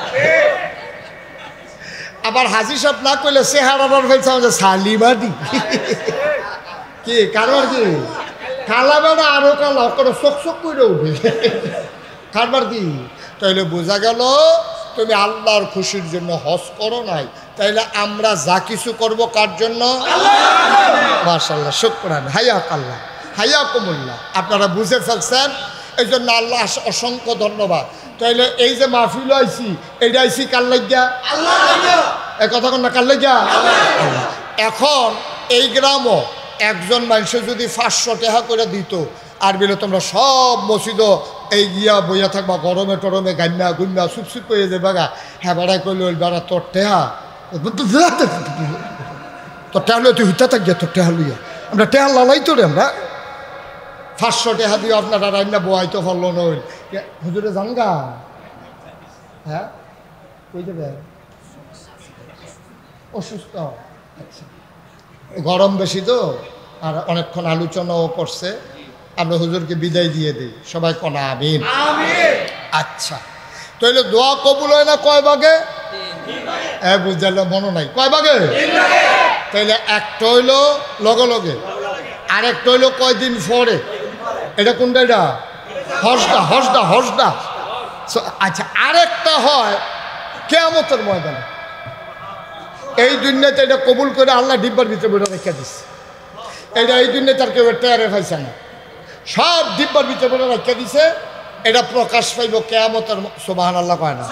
আবার হাজি সব না কইলে চেহারার ফেলছে আমাদের সালিমাদি কি, কারবার কি? কালা বেড়া আরও কালা করে চোখ চোখ করে উঠে। কারবার কি? তাইলে বোঝা গেল, তুমি আল্লাহর খুশির জন্য হজ করো নাই। তাইলে আমরা যা কিছু করব কার জন্য? মার্শাল্লাহ শুক্রান। হাইয়া কাল্লা হাইয়া কুমুল্লা আপনারা বুঝে ফেলছেন? এই জন্য আল্লাহ অসংখ্য ধন্যবাদ। তাইলে এই যে মাহফিল আইছি, এইটা আইছি কার লাগিয়া এ কথা না, কার লাগিয়া এখন এই গ্রামও একজন মানুষ যদি পাঁচশো টাকা করে দিত, আর বিলে তোমরা সব মসজিদ এই গিয়া বইয়া থাকবা, গরমে টরমে গান্যা গুন্যা চুপ চুপ করে যাবে গা। হ্যাঁ বেড়াই করলে ওই বেড়া, তোর টেহা তোর টেহা লইয়া তুই হুইতা থাকবে তোর টেহা লইয়া। আমরা টেহা লালাই তো রে আমরা। পাঁচশো টেহা দিয়ে আপনারা রান্না বোয়াইতে পারল নই হুজুরে জানগা? হ্যাঁ? কই যাবে অসুস্থ। আচ্ছা গরম বেশি তো, আর অনেকক্ষণ আলোচনাও করছে। আমরা হুজুরকে বিদায় দিয়ে দিই। সবাই কনা আমিন। আচ্ছা। তাইলে দোয়া কবুল হয় না কয় ভাগে? হ্যাঁ বুঝালে মনে নাই। কয় ভাগে? তাইলে একটা হইল লগে লগে আরেকটা হইল কয়দিন পরে। এটা কোনটা এটা? হসদা হসদা হসদা আচ্ছা আরেকটা হয় কেয়ামতের ময়দানে। এই দুনিয়াতে এটা কবুল করে আল্লাহ ডিব্বার ভিতরে বেরো রেখে দিচ্ছে এটা এই দুনিয়াতে আর কেউ টেয়ারে পাইছে না। সব ডিব্বার ভিতরে বেরো রেখে দিছে, এটা প্রকাশ পাইব কেয়ামতের সোবাহান আল্লাহ কয় না।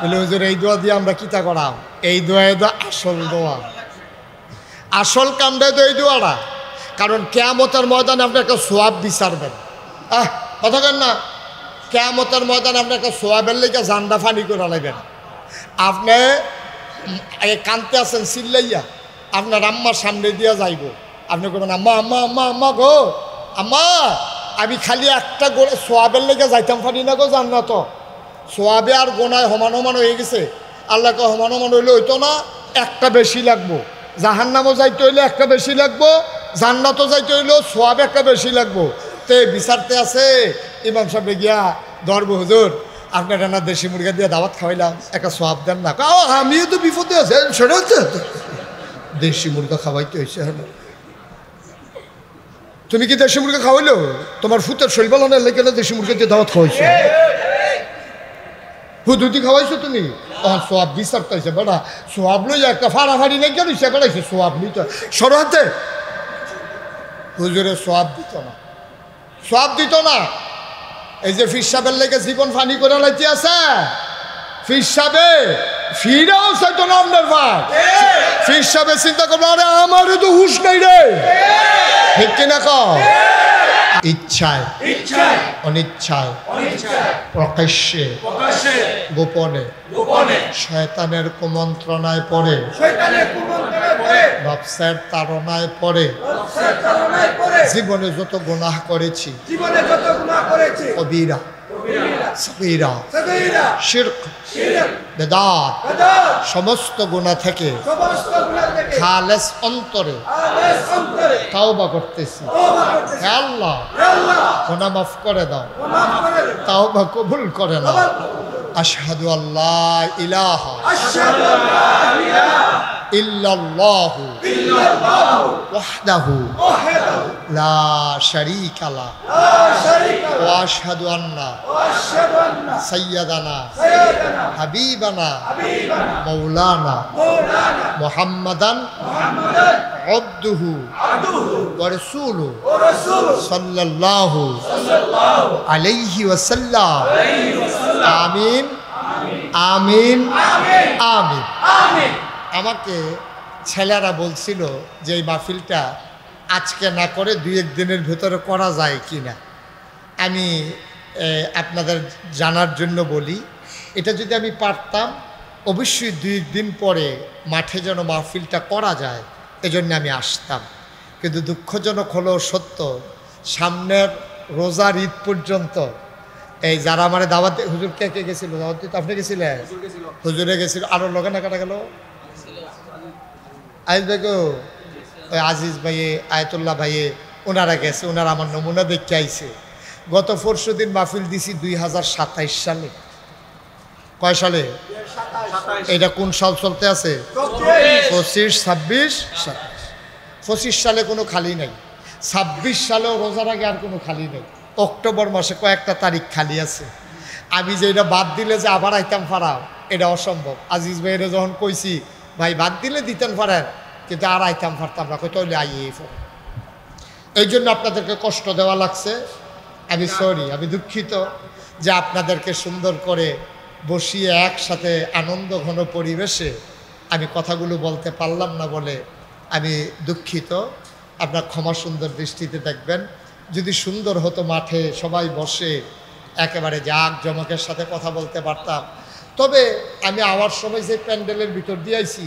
বলে, হুজুর, এই দোয়া দিয়ে আমরা কিতা করাম? এই দোয়া দোয়া আসল দোয়া। আসল কামটা তো এই দোয়াটা। কারণ কেয়ামতের ময়দানে আপনি একটা সোয়াব বিচারবেন। আহ, কথা কেন না। কেয়ামতের ময়দানে আপনি একটা সোয়াবের লেগে জান্ডা ফানি করে লাগবেন আপনি কানতে আছেন চিল্লাইয়া, আপনার আম্মার সামনে দিয়া যাইব। আপনি করবেন আম্মা আম্মা আম্মা আম্মা গো আম্মা, আমি খালি একটা গোড়ে সোয়াবের লেগে যাইতাম পারি না গো জান না তো সোয়াবে আর গোনায় সমান সমান হয়ে গেছে। আল্লাহকে সমান সমান হইলে হইতো না, একটা বেশি লাগবো। জাহান নামও যাইতে হইলে একটা বেশি লাগবো, জান্নাতও যাইতে হইলেও সোয়াব একটা বেশি লাগবো। তে বিচারতে আছে, ইমাম সাহেব গিয়া ধরব, হুজুর। আপনার রান্না দেশি মুরগা দিয়ে দাওয়াত খাওয়াইলাম, একটা সোয়াব দেন না। আমিও তো বিপদে আছে দেশি মুরগা খাওয়াইতে হয়েছে হলো তুমি কি দেশি মুরগা খাওয়াইলো? তোমার ফুতের শৈলবালনের লেগে না দেশি মুরগা দিয়ে দাওয়াত খাওয়াইছো? হুদুদি খাওয়াইছো তুমি? তখন সোয়াব বিচার তাইছে বেটা। সোয়াব লই একটা ফাড়াফাড়ি নাই কেন সে বেড়াইছে সোয়াব নিতে সরাতে হুজুরে সোয়াব দিত না। সোয়াব দিত না। এই যে ফির সাহেবের লেগে জীবন ফানি করে লাইতে আছে। ফির সাহেবে ফিরাও চাইতো না আপনার ভাই ফির সাহেবে চিন্তা করব আরে আমারও তো হুশ নাই রে। ঠিক কিনা কও? ইচ্ছায় অনিচ্ছায় প্রকাশ্যে গোপনে শয়তানের কুমন্ত্রণায় পড়ে। পড়ে। নফসের তাড়নায় পড়ে। করেছি জীবনে যত গুনাহ করেছি। কবিরা সবিরা সগীরা শিরক শিরক বেদাত। সমস্ত গুণা থেকে খালেস অন্তরে তাওবা করতেছি। আল্লাহ গুনাহ মাফ করে দাও। তাওবা কবুল করে নাও। আশহাদু আল্লাহ ইলাহা ইল্লাল্লাহু ওয়াহদাহু লা শারীকা লা ওয়া আশহাদু আন্না সাইয়্যিদানা সাইয়্যিদানা হাবিবানা মাওলানা মুহাম্মাদান ওয়া রাসূলুহু সাল্লাল্লাহু আলাইহি ওয়াসাল্লাম। আমিন আমিন আমিন আমিন আমাকে ছেলেরা বলছিল যে এই মাহফিলটা আজকে না করে দুই এক দিনের ভেতরে করা যায় কি না আমি আপনাদের জানার জন্য বলি এটা যদি আমি পারতাম অবশ্যই দুই দিন পরে মাঠে যেন মাহফিলটা করা যায় এজন্য আমি আসতাম। কিন্তু দুঃখজনক হলো সত্য সামনের রোজার ঈদ পর্যন্ত এই যারা আমার দাওয়াত হুজুর কে কে গেছিল? দাওয়াত দিতে আপনি গেছিলেন? হুজুরে গেছিল। আরও লগে না কাটা গেল? আইজ ভাইগো ওই আজিজ ভাইয়ে আয়তুল্লাহ ভাইয়ে ওনারা গেছে ওনারা আমার নমুনা দেখতে আইছে। গত পরশু দিন মাহফিল দিছি দুই হাজার সাতাইশ সালে। কয় সালে? এটা কোন সাল চলতে আছে? পঁচিশ ছাব্বিশ? সাতাইশ পঁচিশ সালে কোনো খালি নেই। ছাব্বিশ সালেও রোজার আগে আর কোনো খালি নেই। অক্টোবর মাসে কয়েকটা তারিখ খালি আছে। আমি যে এটা বাদ দিলে যে আবার আইতাম ফারাও এটা অসম্ভব। আজিজ ভাইয়েরা যখন কইছি ভাই বাদ দিলে দিতেন পারেন কিন্তু আর আইতাম পারতাম না। আইয়ে পড়ে এই জন্য আপনাদেরকে কষ্ট দেওয়া লাগছে। আমি সরি আমি দুঃখিত যে আপনাদেরকে সুন্দর করে বসিয়ে একসাথে আনন্দ ঘন পরিবেশে আমি কথাগুলো বলতে পারলাম না বলে আমি দুঃখিত। আপনার ক্ষমা সুন্দর দৃষ্টিতে দেখবেন। যদি সুন্দর হতো মাঠে সবাই বসে একেবারে জাক জমকের সাথে কথা বলতে পারতাম। তবে আমি আওয়ার সময় যে প্যান্ডেলের ভিতর দিয়েছি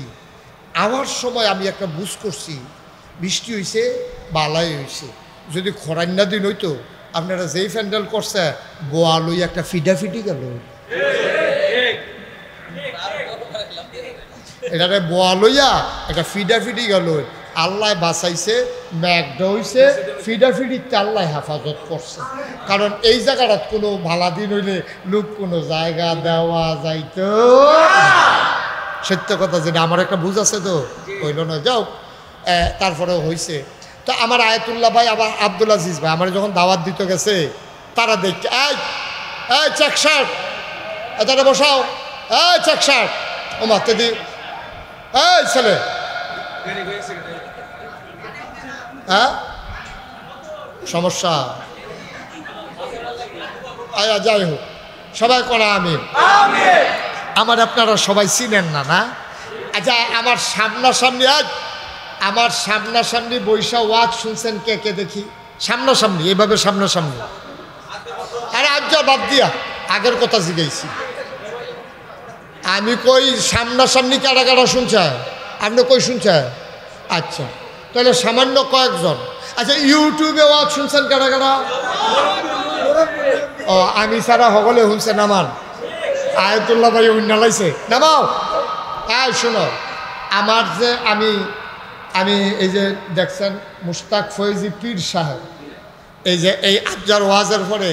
আওয়ার সময় আমি একটা বুঝ করছি, বৃষ্টি হয়েছে বালাই হয়েছে যদি খরান্না দিন হইতো, আপনারা যেই প্যান্ডেল করছে বোয়া লই একটা ফিডাফিডি গেল। এটারে বোয়া লইয়া একটা ফিডাফিডি গেল। আল্লাহ বাঁচাইছে ম্যাগডা হইছে ফিডাফিডিতে আল্লাহ হেফাজত করছে। কারণ এই জায়গাটাত কোনো ভালা দিন হইলে লোক কোনো জায়গা দেওয়া যাইতো সত্য কথা যেটা, আমার একটা বুঝ আছে তো, হইল না, যাও। তারপরে হয়েছে তো আমার আয়াতুল্লাহ ভাই আবার আব্দুল আজিজ ভাই, আমার যখন দাওয়াত দিতে গেছে, তারা দেখছে, এই এই শার্ট বসাও। এই চেক শার্ট। ও মাতে দি। এই ছেলে। হ্যাঁ? সমস্যা। আয়া, যাই হোক। সবাই করা আমি আমার আপনারা সবাই চিনেন না না? আচ্ছা আমার সামনাসামনি আজ, আমার সামনাসামনি বৈশা ওয়াজ শুনছেন কে কে দেখি? সামনাসামনি, এইভাবে সামনাসামনি। আরে আজ বাদ দিয়া, আগের কথা জিগাইছি। আমি কই সামনাসামনি কারা কারা শুনছে আপনি কই শুনছে আচ্ছা তাহলে সামান্য কয়েকজন। আচ্ছা ইউটিউবে ওয়াজ শুনছেন কারা কারা ও, আমি ছাড়া সকলে শুনছেন আমার আয়তুল্লাহ ভাই উন্নালাইছে নামাও। আয়, শোনো। আমার যে আমি আমি এই যে দেখছেন মুস্তাক ফয়েজি পীর সাহেব। এই যে এই আবজার ওয়াজের পরে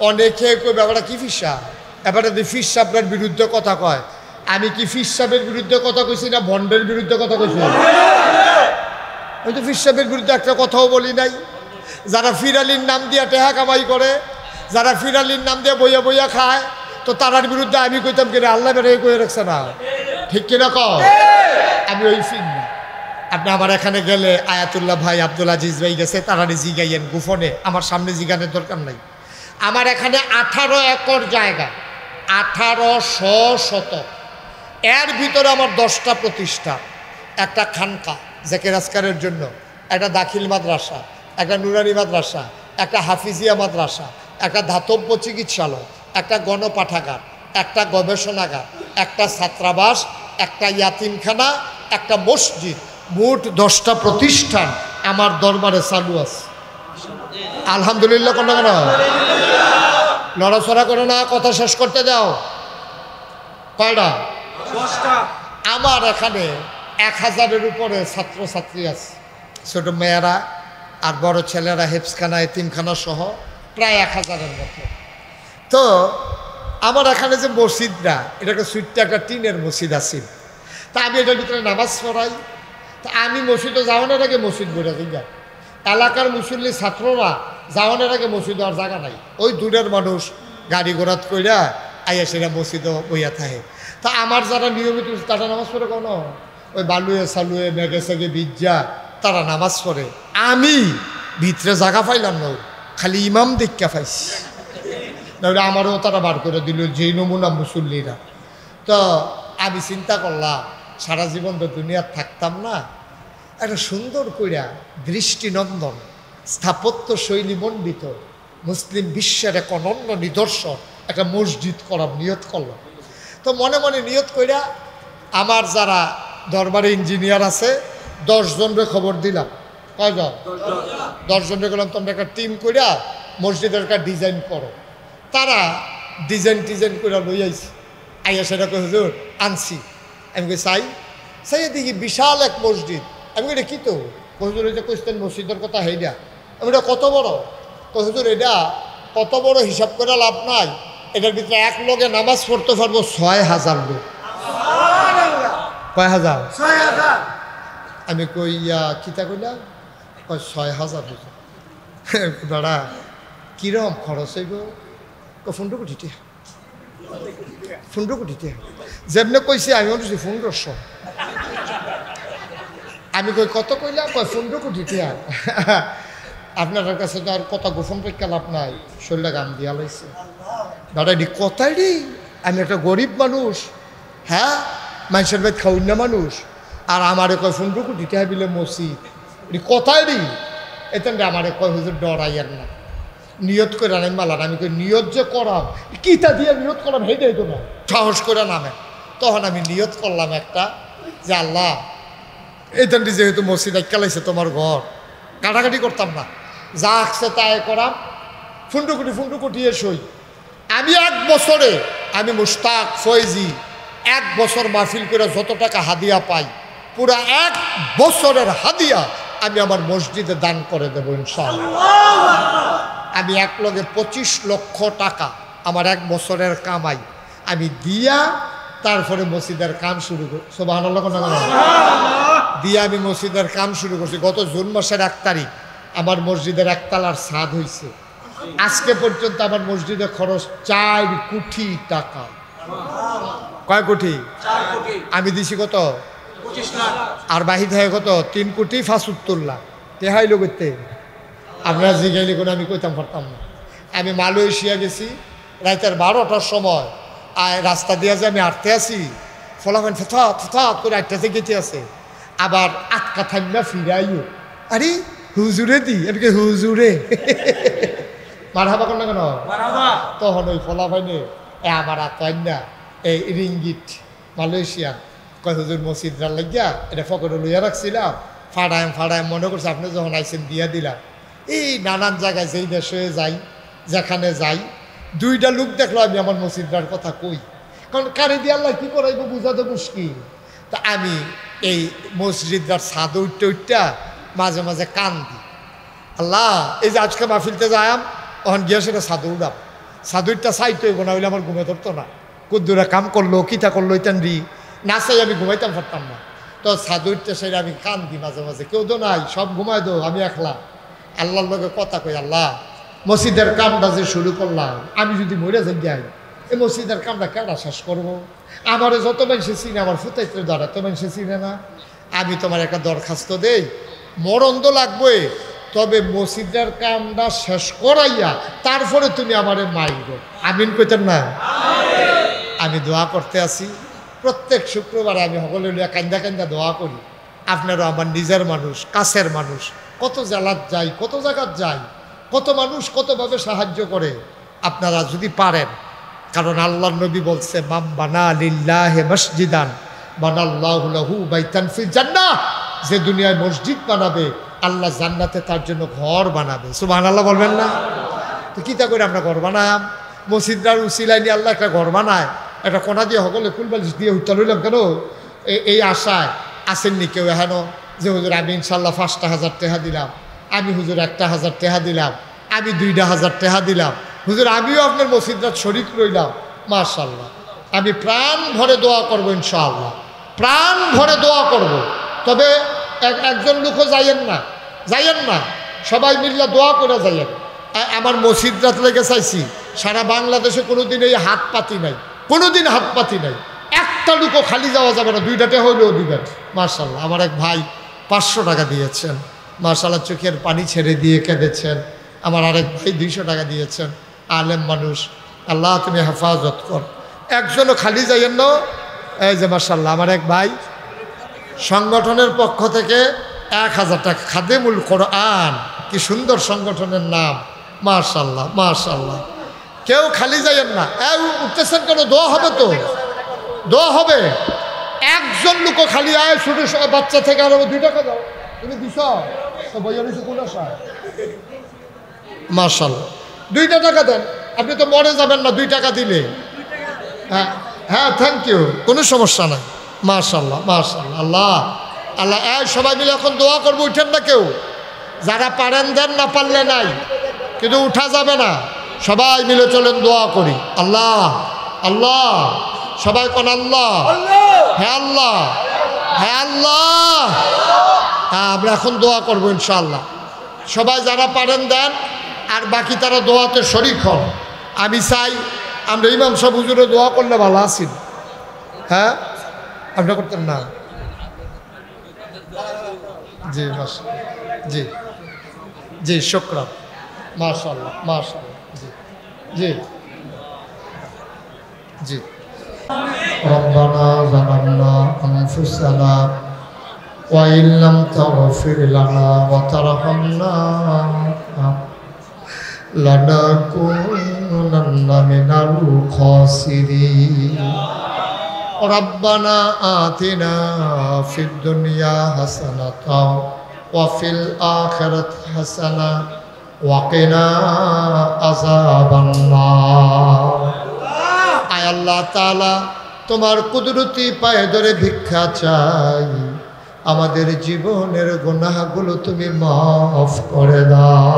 অনেকে কই, ব্যাপারটা কি ফিসা? এবারে দি ফিস সাহেবের বিরুদ্ধে কথা কয়, আমি কি ফিস সাহেবের বিরুদ্ধে কথা কইছি না ভন্ডের বিরুদ্ধে কথা কইছি? আমি তো ফিস সাহেবের বিরুদ্ধে একটা কথাও বলি নাই। যারা ফিরালির নাম দিয়ে টেহা কামাই করে, যারা ফিরালির নাম দিয়ে বইয়া বইয়া খায়, তো তারার বিরুদ্ধে আমি কইতাম কিনা আল্লাহ বেড়ে কয়ে রাখছে না। ঠিক কিনা ক আমি ওই ফির না। আপনি আমার এখানে গেলে আয়াতুল্লাহ ভাই আব্দুল আজিজ ভাই গেছে, তারারে জিগাইয়েন গুফনে আমার সামনে জিগানোর দরকার নাই। আমার এখানে আঠারো একর জায়গা। আঠারোশো শতক। এর ভিতরে আমার দশটা প্রতিষ্ঠান একটা খানকা জেকের আজকারের জন্য, একটা দাখিল মাদ্রাসা, একটা নুরানি মাদ্রাসা, একটা হাফিজিয়া মাদ্রাসা, একটা ধাতব্য চিকিৎসালয়, একটা গণপাঠাগার, একটা গবেষণাগার, একটা ছাত্রাবাস, একটা ইয়াতিমখানা, একটা মসজিদ। মোট দশটা প্রতিষ্ঠান আমার দরবারে চালু আছে। আলহামদুলিল্লাহ কোন কেন নড়াচড়া করে না কথা শেষ করতে দাও। কয়টা? আমার এখানে এক হাজারের উপরে ছাত্রছাত্রী আছে। ছোট মেয়েরা আর বড় ছেলেরা হেফসখানা এতিমখানা সহ প্রায় এক হাজারের মতো। তো আমার এখানে যে মসজিদটা এটাকে সুইটটা একটা টিনের মসজিদ আছে। তা আমি এটার ভিতরে নামাজ পড়াই। তা আমি মসজিদে যাওয়ানোর আগে মসজিদ বইটা দিই এলাকার মুসল্লি ছাত্ররা যাওয়ানোর আগে মসজিদ আর জায়গা নাই। ওই দূরের মানুষ গাড়ি ঘোড়াত কইরা আইয়া সেরা মসজিদ বইয়া থাকে। তা আমার যারা নিয়মিত তারা নামাজ পড়ে কোনো? ওই বালুয়ে, সালুয়ে, মেঘে সেগে বিজ্জা, তারা নামাজ পড়ে। আমি ভিতরে জায়গা পাইলাম না, খালি ইমাম দীক্ষা পাইছি। নাহলে আমারও তারা বার করে দিল যে নমুনা মুসল্লিরা। তো আমি চিন্তা করলাম, সারা জীবন তো দুনিয়ার থাকতাম না। একটা সুন্দর কইরা দৃষ্টিনন্দন। স্থাপত্য শৈলী মণ্ডিত। মুসলিম বিশ্বের এক অনন্য নিদর্শন একটা মসজিদ করার নিয়ত করলাম তো মনে মনে নিয়ত কইরা আমার যারা দরবারে ইঞ্জিনিয়ার আছে দশজনরে খবর দিলাম। কয়জন? দশজনরে গেলাম তোমরা একটা টিম কইরা মসজিদের একটা ডিজাইন করো। তারা ডিজাইন টিজাইন করে লই আইছি। আইয়া সেটা কই হুজুর আনছি। আমি কই চাই চাই দেখি বিশাল এক মসজিদ। আমি কই কি তো? হুজুর এটা কইতেন মসজিদের কথা হেইডা। আমি এটা কত বড়? কই হুজুর এটা কত বড় হিসাব করে লাভ নাই? এটার ভিতরে এক লোকে নামাজ পড়তে পারব ছয় হাজার লোক। কয় হাজার? আমি কই ইয়া কিতা কইলাম কয় ছয় হাজার হইল দাঁড়া কিরম খরচ হইব? পনেরো কোটি টাকা পনেরো কোটি যেমনে কইছে আমি বলছি পনেরোশো। আমি কই কত কইলাম কয় পনেরো কোটি আপনার কাছে তো আর কথা গোপন পরীক্ষা লাভ নাই। শরীরটা গাম দিয়া লাইছে। দাদা, এটি কথাই রে আমি একটা গরিব মানুষ। হ্যাঁ মানুষের বাড়ি খাওয়াই না মানুষ। আর আমারে কয় কোটি টাকা বিলে মসজিদ। এটি কথাই রে এতেন আমারে কয়, হুজুর ডরাইয়ার না। নিয়ত করে আনেন মালান আমি কই, নিয়ত যে করাম, কিতা দিয়ে নিয়ত করাম হেঁটেই তো না। সাহস করে নামে। তখন আমি নিয়ত করলাম একটা যে, আল্লাহ এইখানটি যেহেতু মসজিদ একালাইছে তোমার ঘর, কাটাকাটি করতাম না। যা আসছে তাই করাম ফুন্ডু কুটি ফুন্ডু কুটিয়ে সই। আমি এক বছরে আমি মুস্তাক ফয়েজি এক বছর মাহফিল করে যত টাকা হাদিয়া পাই পুরা এক বছরের হাদিয়া আমি আমার মসজিদে দান করে দেবো ইনশাআল্লাহ। আমি এক লগে পঁচিশ লক্ষ টাকা আমার এক বছরের কামাই আমি দিয়া তারপরে মসজিদের কাম শুরু করি সোবাহ দিয়া আমি মসজিদের কাম শুরু করছি। গত জুন মাসের এক তারিখ আমার মসজিদের একতলার স্বাদ হয়েছে আজকে পর্যন্ত আমার মসজিদে খরচ চার কোটি টাকা। কয় কোটি? আমি দিছি কত? আর বাহির হয় কত? তিন কোটি ফাঁসুত্তর লাখ। তেহাই লোকেতে আপনারা জিগাইলে কোনো আমি কইতাম পারতাম না। আমি মালয়েশিয়া গেছি রাতের বারোটার সময়। আর রাস্তা দিয়ে যে আমি আটতে আছি ফলাফল ফথা ফথা করে আটটাতে গেতে আছে। আবার আটকা থাকলে ফিরাইও। আরে হুজুরে দি এদিকে হুজুরে। মার হাবা না কেন তখন ওই ফলাফাইনে এ আমার আতাই না এই রিঙ্গিট মালয়েশিয়া। কয় হুজুর মসজিদরা লাগিয়া এটা ফকরে লইয়া রাখছিলাম। ফাড়ায় ফাড়ায় মনে করছে আপনি যখন আইসেন দিয়া দিলাম। এই নানান জায়গায় যেই দেশে যাই যেখানে যাই দুইটা লোক দেখল আমি আমার মসজিদটার কথা কই। কারণ কারে দিয়ে আল্লাহ কী করাইব বুঝাতে মুশকিল। তা আমি এই মসজিদটার ছাদ উঠতে উঠটা মাঝে মাঝে কান্দি। আল্লাহ, এই যে আজকে মাহফিলতে যাম তখন গিয়ে সেটা সাধু উড়াম। সাধুরটা সাইতে হইব না হইলে আমার ঘুমে ধরতো না। কুদ্দুরা কাম করল, কিতা করল, ইতান রি। না চাই আমি ঘুমাইতাম পারতাম না। তো সাধুরটা সেটা আমি কান দিই মাঝে মাঝে। কেউ তো নাই, সব ঘুমাই দো আমি একলা। আল্লাহর লগে কথা কই, আল্লাহ, মসজিদের কামটা যে শুরু করলাম, আমি যদি মরে যাই যাই এই মসজিদের কামটা কেডা শেষ করব? আমারও যত মানুষে চিনে, আমার ফুটাইতে ধরে তো মানুষে চিনে না। আমি তোমার একটা দরখাস্ত দেই মরণ তো লাগবে। তবে মসজিদের কামটা শেষ করাইয়া তারপরে তুমি আমারে মাইব আমিন কইতেন না? আমি দোয়া করতে আসি প্রত্যেক শুক্রবারে আমি সকলে লিয়া কান্দা কান্দা দোয়া করি। আপনারা আমার নিজের মানুষ কাছের মানুষ কত জেলাত যাই কত জায়গাত যাই কত মানুষ কতভাবে সাহায্য করে আপনারা যদি পারেন। কারণ আল্লাহ নবী বলছে মাম বানা লিল্লাহে মসজিদান বানাল্লাহু লাহু বাইতান ফিল জান্নাহ। যে দুনিয়ায় মসজিদ বানাবে, আল্লাহ জান্নাতে তার জন্য ঘর বানাবে। সুবাহ আল্লাহ বলবেন না? তো কীতা করে আমরা ঘর বানাম? মসজিদটার উসিলাই নিয়ে আল্লাহ একটা ঘর বানায়। একটা কোনা দিয়ে সকলে কুলবালিশ দিয়ে উত্তর হইলাম কেন? এই- এই আশায়। আসেননি কেউ এখানো? যে হুজুর, আমি ইনশাল্লাহ পাঁচটা হাজার টেহা দিলাম। আমি হুজুর, একটা হাজার টেহা দিলাম। আমি দুইটা হাজার টেহা দিলাম। হুজুর, আমিও আপনার মসজিদরাত শরিক রইলাম। মার্শাল্লাহ আমি প্রাণ ভরে দোয়া করব ইনশাআল্লাহ। প্রাণ ভরে দোয়া করব। তবে এক একজন লোকও যাইয়েন না। যাইয়েন না। সবাই মিল্লা দোয়া করে যাইয়েন। আমার মসজিদরাত লেগে চাইছি। সারা বাংলাদেশে কোনো দিন এই হাত পাতি নাই। কোনো দিন হাত পাতি নাই। একটা লুকো খালি যাওয়া যাবে না। দুইটাতে হইলেও দিবেন মার্শাল্লাহ আমার এক ভাই পাঁচশো টাকা দিয়েছেন। মার্শাল্লাহ চোখের পানি ছেড়ে দিয়ে কেঁদেছেন। আমার আরেক ভাই দুইশো টাকা দিয়েছেন। আলেম মানুষ। আল্লাহ তুমি হেফাজত কর। একজনও খালি যাইয়েন না। এই যে মার্শাল্লাহ আমার এক ভাই সংগঠনের পক্ষ থেকে এক হাজার টাকা। খাদেমুল কোরআন, কি সুন্দর সংগঠনের নাম। মার্শাল্লাহ মার্শাল্লাহ কেউ খালি যাইয়েন না। উঠতেছেন কেন? দোয়া হবে তো। দোয়া হবে। একজন লোকও খালি আয় ছোটো বাচ্চা থেকে আরও দুই টাকা দাও তুমি দিছ? মার্শাল্লাহ দুইটা টাকা দেন। আপনি তো মরে যাবেন না, দুই টাকা দিলে। হ্যাঁ হ্যাঁ থ্যাংক ইউ কোনো সমস্যা নাই। মার্শাল্লাহ মার্শাল্লাহ আল্লাহ আল্লাহ এই সবাই মিলে এখন দোয়া করব উঠেন না কেউ। যারা পারেন দেন না পারলে নাই। কিন্তু উঠা যাবে না। সবাই মিলে চলেন দোয়া করি। আল্লাহ আল্লাহ সবাই কোন আল্লাহ? হ্যাঁ আল্লাহ। হ্যাঁ আল্লাহ। হ্যাঁ আমরা এখন দোয়া করব ইনশাল্লাহ সবাই যারা পারেন দেন আর বাকি তারা দোয়াতে শরিক হন। আমি চাই আমরা ইমাম সাহেব হুজুরে দোয়া করলে ভালো আছি। হ্যাঁ? আপনার করতেন না জি মাস জি জি শুক্রান মাশাল্লাহ মাশাল্লাহ জি জি জি ربنا ظلمنا أنفسنا وإن لم تغفر لنا وترحمنا لنكونن من الخاسرين ربنا آتنا في الدنيا حسنة وفي الآخرة حسنة وقنا عذاب النار আয় আল্লাহ তালা তোমার কুদরতি পায়ে ধরে ভিক্ষা চাই আমাদের জীবনের গুনাহগুলো তুমি মাফ করে দাও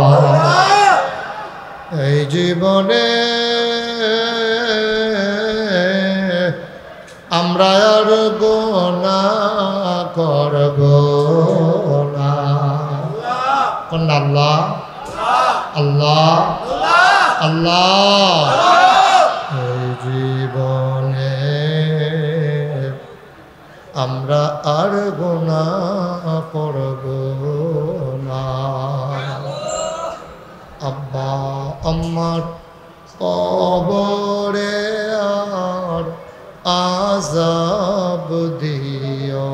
এই জীবনে আমরা আর গোনা করব না কোন আল্লাহ। আল্লাহ। আল্লাহ। জীবনে আমরা আর গোনা করব না। আব্বা আমার কবরে আজাব দিও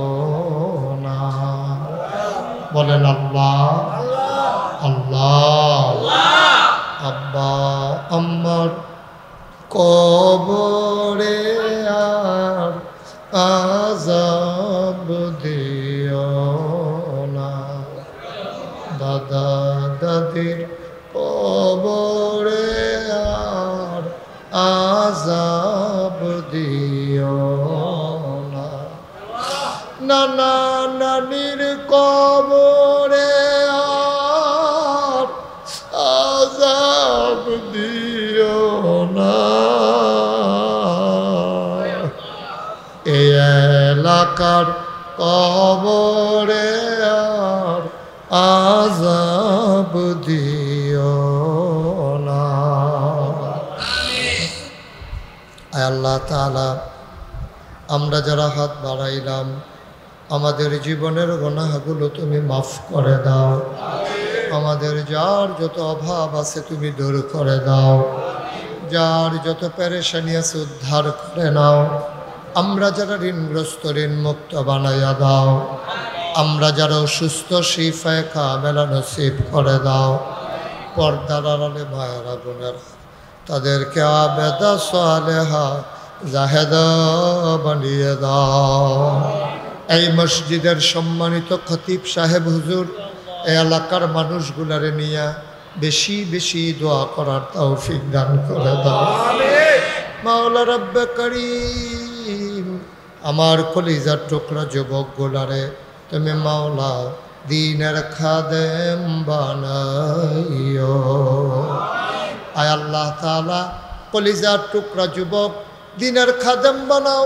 না। বলেন আল্লাহ। আল্লাহ। আব্বা আমার কবরে আর আজাব দিও না। দাদা, দাদির কবরে আজাব দিও না। নানা নানির কবরে আজাব দিও না। এলাকার কবরে আল্লাহ তাআলা, আমরা যারা হাত বাড়াইলাম, আমাদের জীবনের গোনাহগুলো তুমি মাফ করে দাও। আমাদের যার যত অভাব আছে তুমি দূর করে দাও। যার যত পেরেশানি আছে উদ্ধার করে নাও। আমরা যারা ঋণগ্রস্ত ঋণ মুক্ত বানাইয়া দাও। আমরা যারা অসুস্থ, শিফায় কামেলা নসিব করে দাও। পর্দার আড়ালে মায়েরা বোনেরা তাদেরকে আবেদা সালেহা জাহেদা বানিয়ে দাও এই মসজিদের সম্মানিত খতিব সাহেব হুজুর এই এলাকার মানুষগুলারে নিয়া বেশি বেশি দোয়া করার তৌফিক দান করে দাও। মাওলা রব্বে করিম আমার কলিজার টুকরা যুবক গোলারে তুমি মাওলা দিনের খাদেম বানাইও। আয় আল্লাহ তাআলা কলিজার টুকরা যুবক দিনের খাদেম বানাও।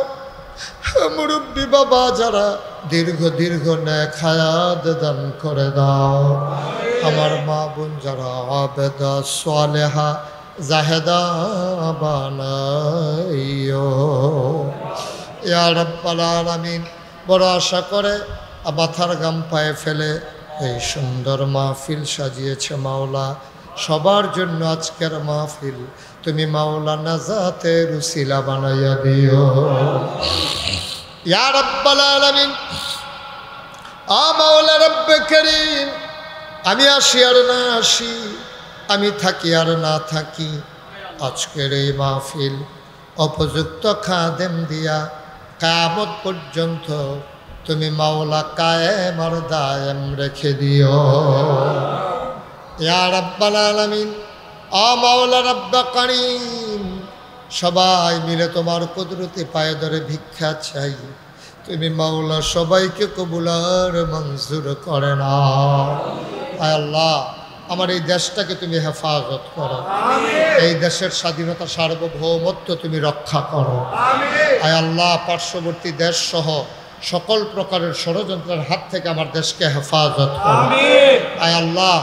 মুরব্বী বাবা, যারা দীর্ঘ দীর্ঘ ন্যায় খায়াত দান করে দাও। আমার মা বোন যারা আবেদা সোয়ালেহা জাহেদা বানাইও। ইয়া রাব্বাল আলামিন, বড় আশা করে মাথার গাম পায়ে ফেলে এই সুন্দর মাহফিল সাজিয়েছে মাওলা। সবার জন্য আজকের মাহফিল তুমি মাওলা নাজাতে রুসিলা বানাইয়া দিও। ইয়া রাব্বাল আলামিন, আ মাওলা রব্বে করিম, আমি আসি আর না আসি, আমি থাকি আর না থাকি। আজকের এই মাহফিল উপযুক্ত খাদেম দিয়া কামত পর্যন্ত তুমি মাওলা কায়েম আর দায়েম রেখে দিও। ইয়া রাব্বাল আলামিন আ মাওলা রাব্বা কারিম সবাই মিলে তোমার কুদরতি পায়ে ধরে ভিক্ষা চাই। তুমি মাওলা সবাইকে কবুলার মঞ্জুর করে না আল্লাহ আমার এই দেশটাকে তুমি হেফাজত করো। এই দেশের স্বাধীনতা সার্বভৌমত্ব তুমি রক্ষা করো। আয় আল্লাহ পার্শ্ববর্তী দেশ সহ সকল প্রকারের ষড়যন্ত্রের হাত থেকে আমার দেশকে হেফাজত করো। আয় আল্লাহ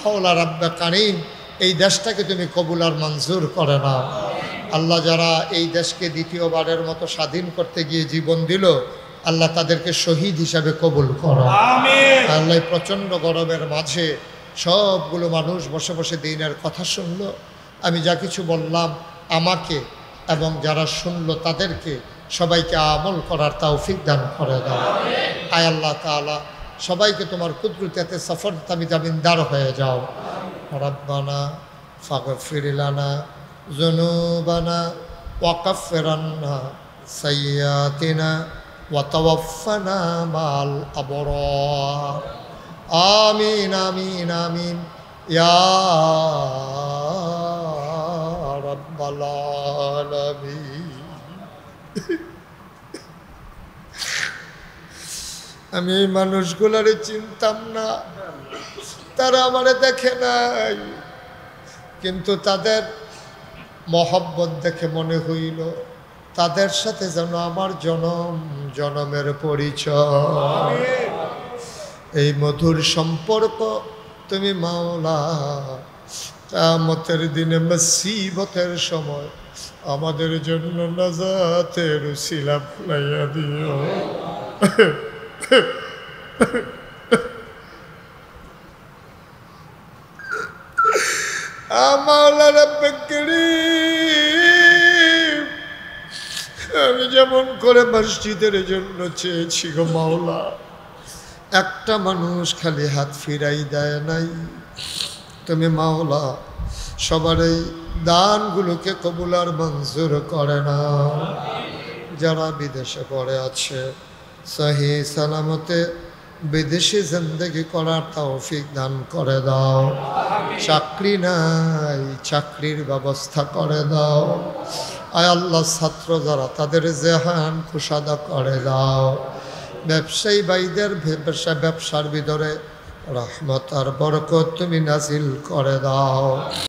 হাওলা রাব্বে কারিম এই দেশটাকে তুমি কবুল আর মঞ্জুর করে না আল্লাহ যারা এই দেশকে দ্বিতীয়বারের মতো স্বাধীন করতে গিয়ে জীবন দিল আল্লাহ তাদেরকে শহীদ হিসাবে কবুল করো। আল্লাহ প্রচণ্ড গরমের মাঝে সবগুলো মানুষ বসে বসে দিনের কথা শুনলো। আমি যা কিছু বললাম আমাকে এবং যারা শুনলো তাদেরকে সবাইকে আমল করার তৌফিক দান করে দাও। আয় আল্লাহ তাআলা সবাইকে তোমার কুদরতাতে সফর তামি জামিনদার হয়ে যাও। রব্বানা, ফাগফির লানা জুনুবানা ওয়াকাফিরান্না সাইয়াতিনা ওয়াতাওয়াফানা মাল আবরার। আমিন আমিন আমিন। ইয়া রাব্বাল আলামিন। আমি এই মানুষগুলারে চিনতাম না। তারা আমারে দেখে নাই। কিন্তু তাদের মহব্বত দেখে মনে হইল, তাদের সাথে যেন আমার জনম, জনমের পরিচয়। এই মধুর সম্পর্ক তুমি মাওলা কামতের দিনে মসিবতের সময় আমাদের জন্য নাজাতের শিলা ফুলাইয়া দিও মাওলা রাব্বে করিম আমি যেমন করে মসজিদের জন্য চেয়েছি গো মাওলা, একটা মানুষ খালি হাত ফিরাই দেয় নাই। তুমি মাওলা, সবার এই দানগুলোকে কবুলার মঞ্জুর করে না। যারা বিদেশে পড়ে আছে, সহি সালামতে বিদেশি জিন্দগি করার তৌফিক দান করে দাও। চাকরি নাই, চাকরির ব্যবস্থা করে দাও। আয় আল্লাহ, ছাত্র যারা, তাদের জেহান কুসাদা করে দাও। ব্যবসায়ী ভাইদের ব্যবসা, ব্যবসার ভিতরে রহমত আর বরকত তুমি নাজিল করে দাও।